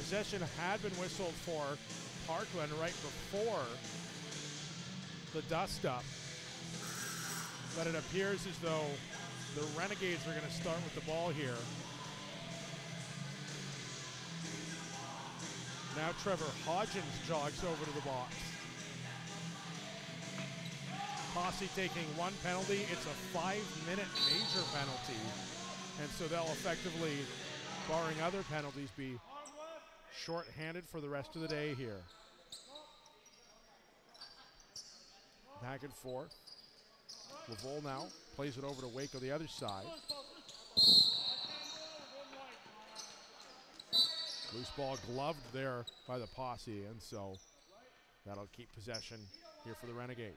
Possession had been whistled for Parkland right before the dust up. But it appears as though the Renegades are going to start with the ball here. Now Trevor Hodgins jogs over to the box. Posse taking one penalty. It's a five-minute major penalty. And so they'll effectively, barring other penalties, be short-handed for the rest of the day here. Back and forth. Lavole now plays it over to Wake on the other side. Loose ball gloved there by the posse, and so that'll keep possession here for the Renegades.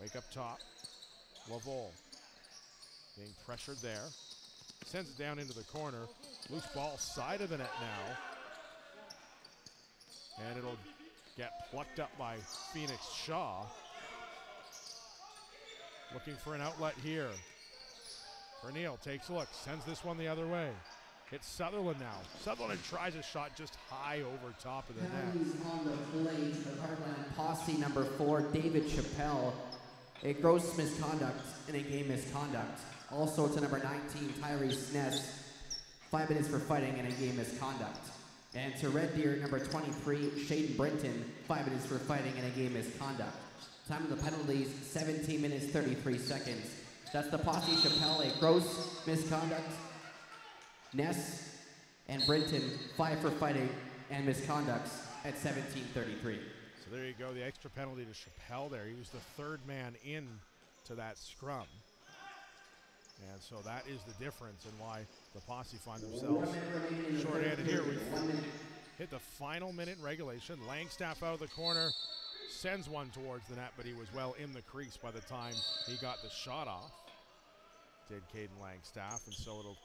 Wake up top. Lavole being pressured there. Sends it down into the corner. Loose ball side of the net now. And it'll get plucked up by Phoenix Shaw. Looking for an outlet here. Pernille takes a look, sends this one the other way. It's Sutherland now. Sutherland tries a shot just high over top of the net. Penalties on the plate for Parkland Posse number four, David Sheppel. A gross misconduct and a game misconduct. Also to number 19, Tyrese Ness. Five minutes for fighting and a game misconduct. And to Red Deer number 23, Shaden Brinton. Five minutes for fighting and a game misconduct. Time of the penalties, 17 minutes 33 seconds. That's the Posse Sheppel, a gross misconduct. Ness and Brinton, five for fighting and misconducts at 17:33. So there you go, the extra penalty to Sheppel there. He was the third man in to that scrum. And so that is the difference in why the posse find themselves short-handed here. We've hit the final minute regulation. Langstaff out of the corner, sends one towards the net, but he was well in the crease by the time he got the shot off. Did Caden Langstaff, and so it'll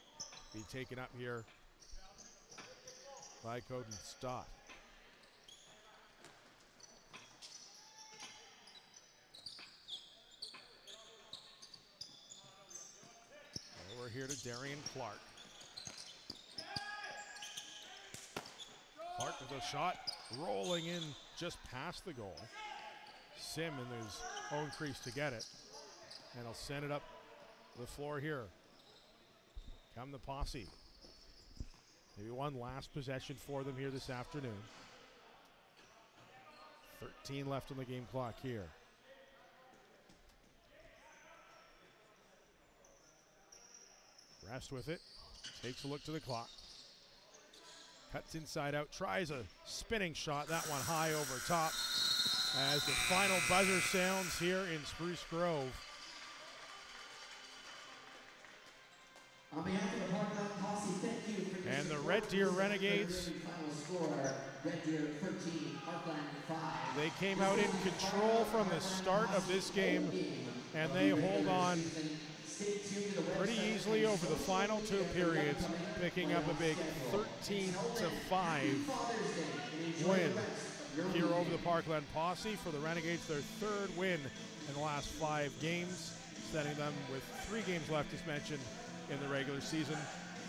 be taken up here by Coden Stott. Over here to Darian Clark. Clark with a shot rolling in just past the goal. Sim in his own crease to get it. And he'll send it up the floor here. Come the posse. Maybe one last possession for them here this afternoon. 13 left on the game clock here. Rest with it. Takes a look to the clock. Cuts inside out. Tries a spinning shot. That one high over top. As the final buzzer sounds here in Spruce Grove. On behalf of the Parkland Posse, thank you for And the. Red Deer Renegades. Final score, Red Deer 13, Parkland 5. They came out in control from the start of this game, and they hold on pretty easily over the final two periods, picking up a big 13 to 5 win here over the Parkland Posse for the Renegades, their third win in the last five games, setting them with three games left, as mentioned, in the regular season.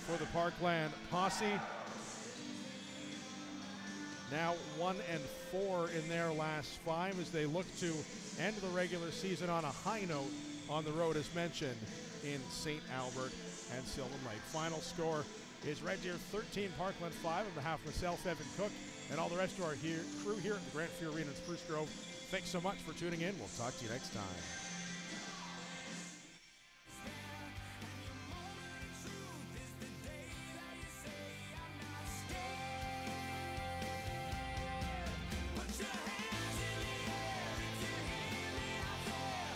For the Parkland Posse, now one and four in their last five as they look to end the regular season on a high note on the road, as mentioned, in St. Albert and Sylvan Lake. Final score is Red Deer 13, Parkland 5. On behalf of myself, Evan Cook, and all the rest of our here, crew here at the Grant Fuhr Arena in Spruce Grove, thanks so much for tuning in. We'll talk to you next time.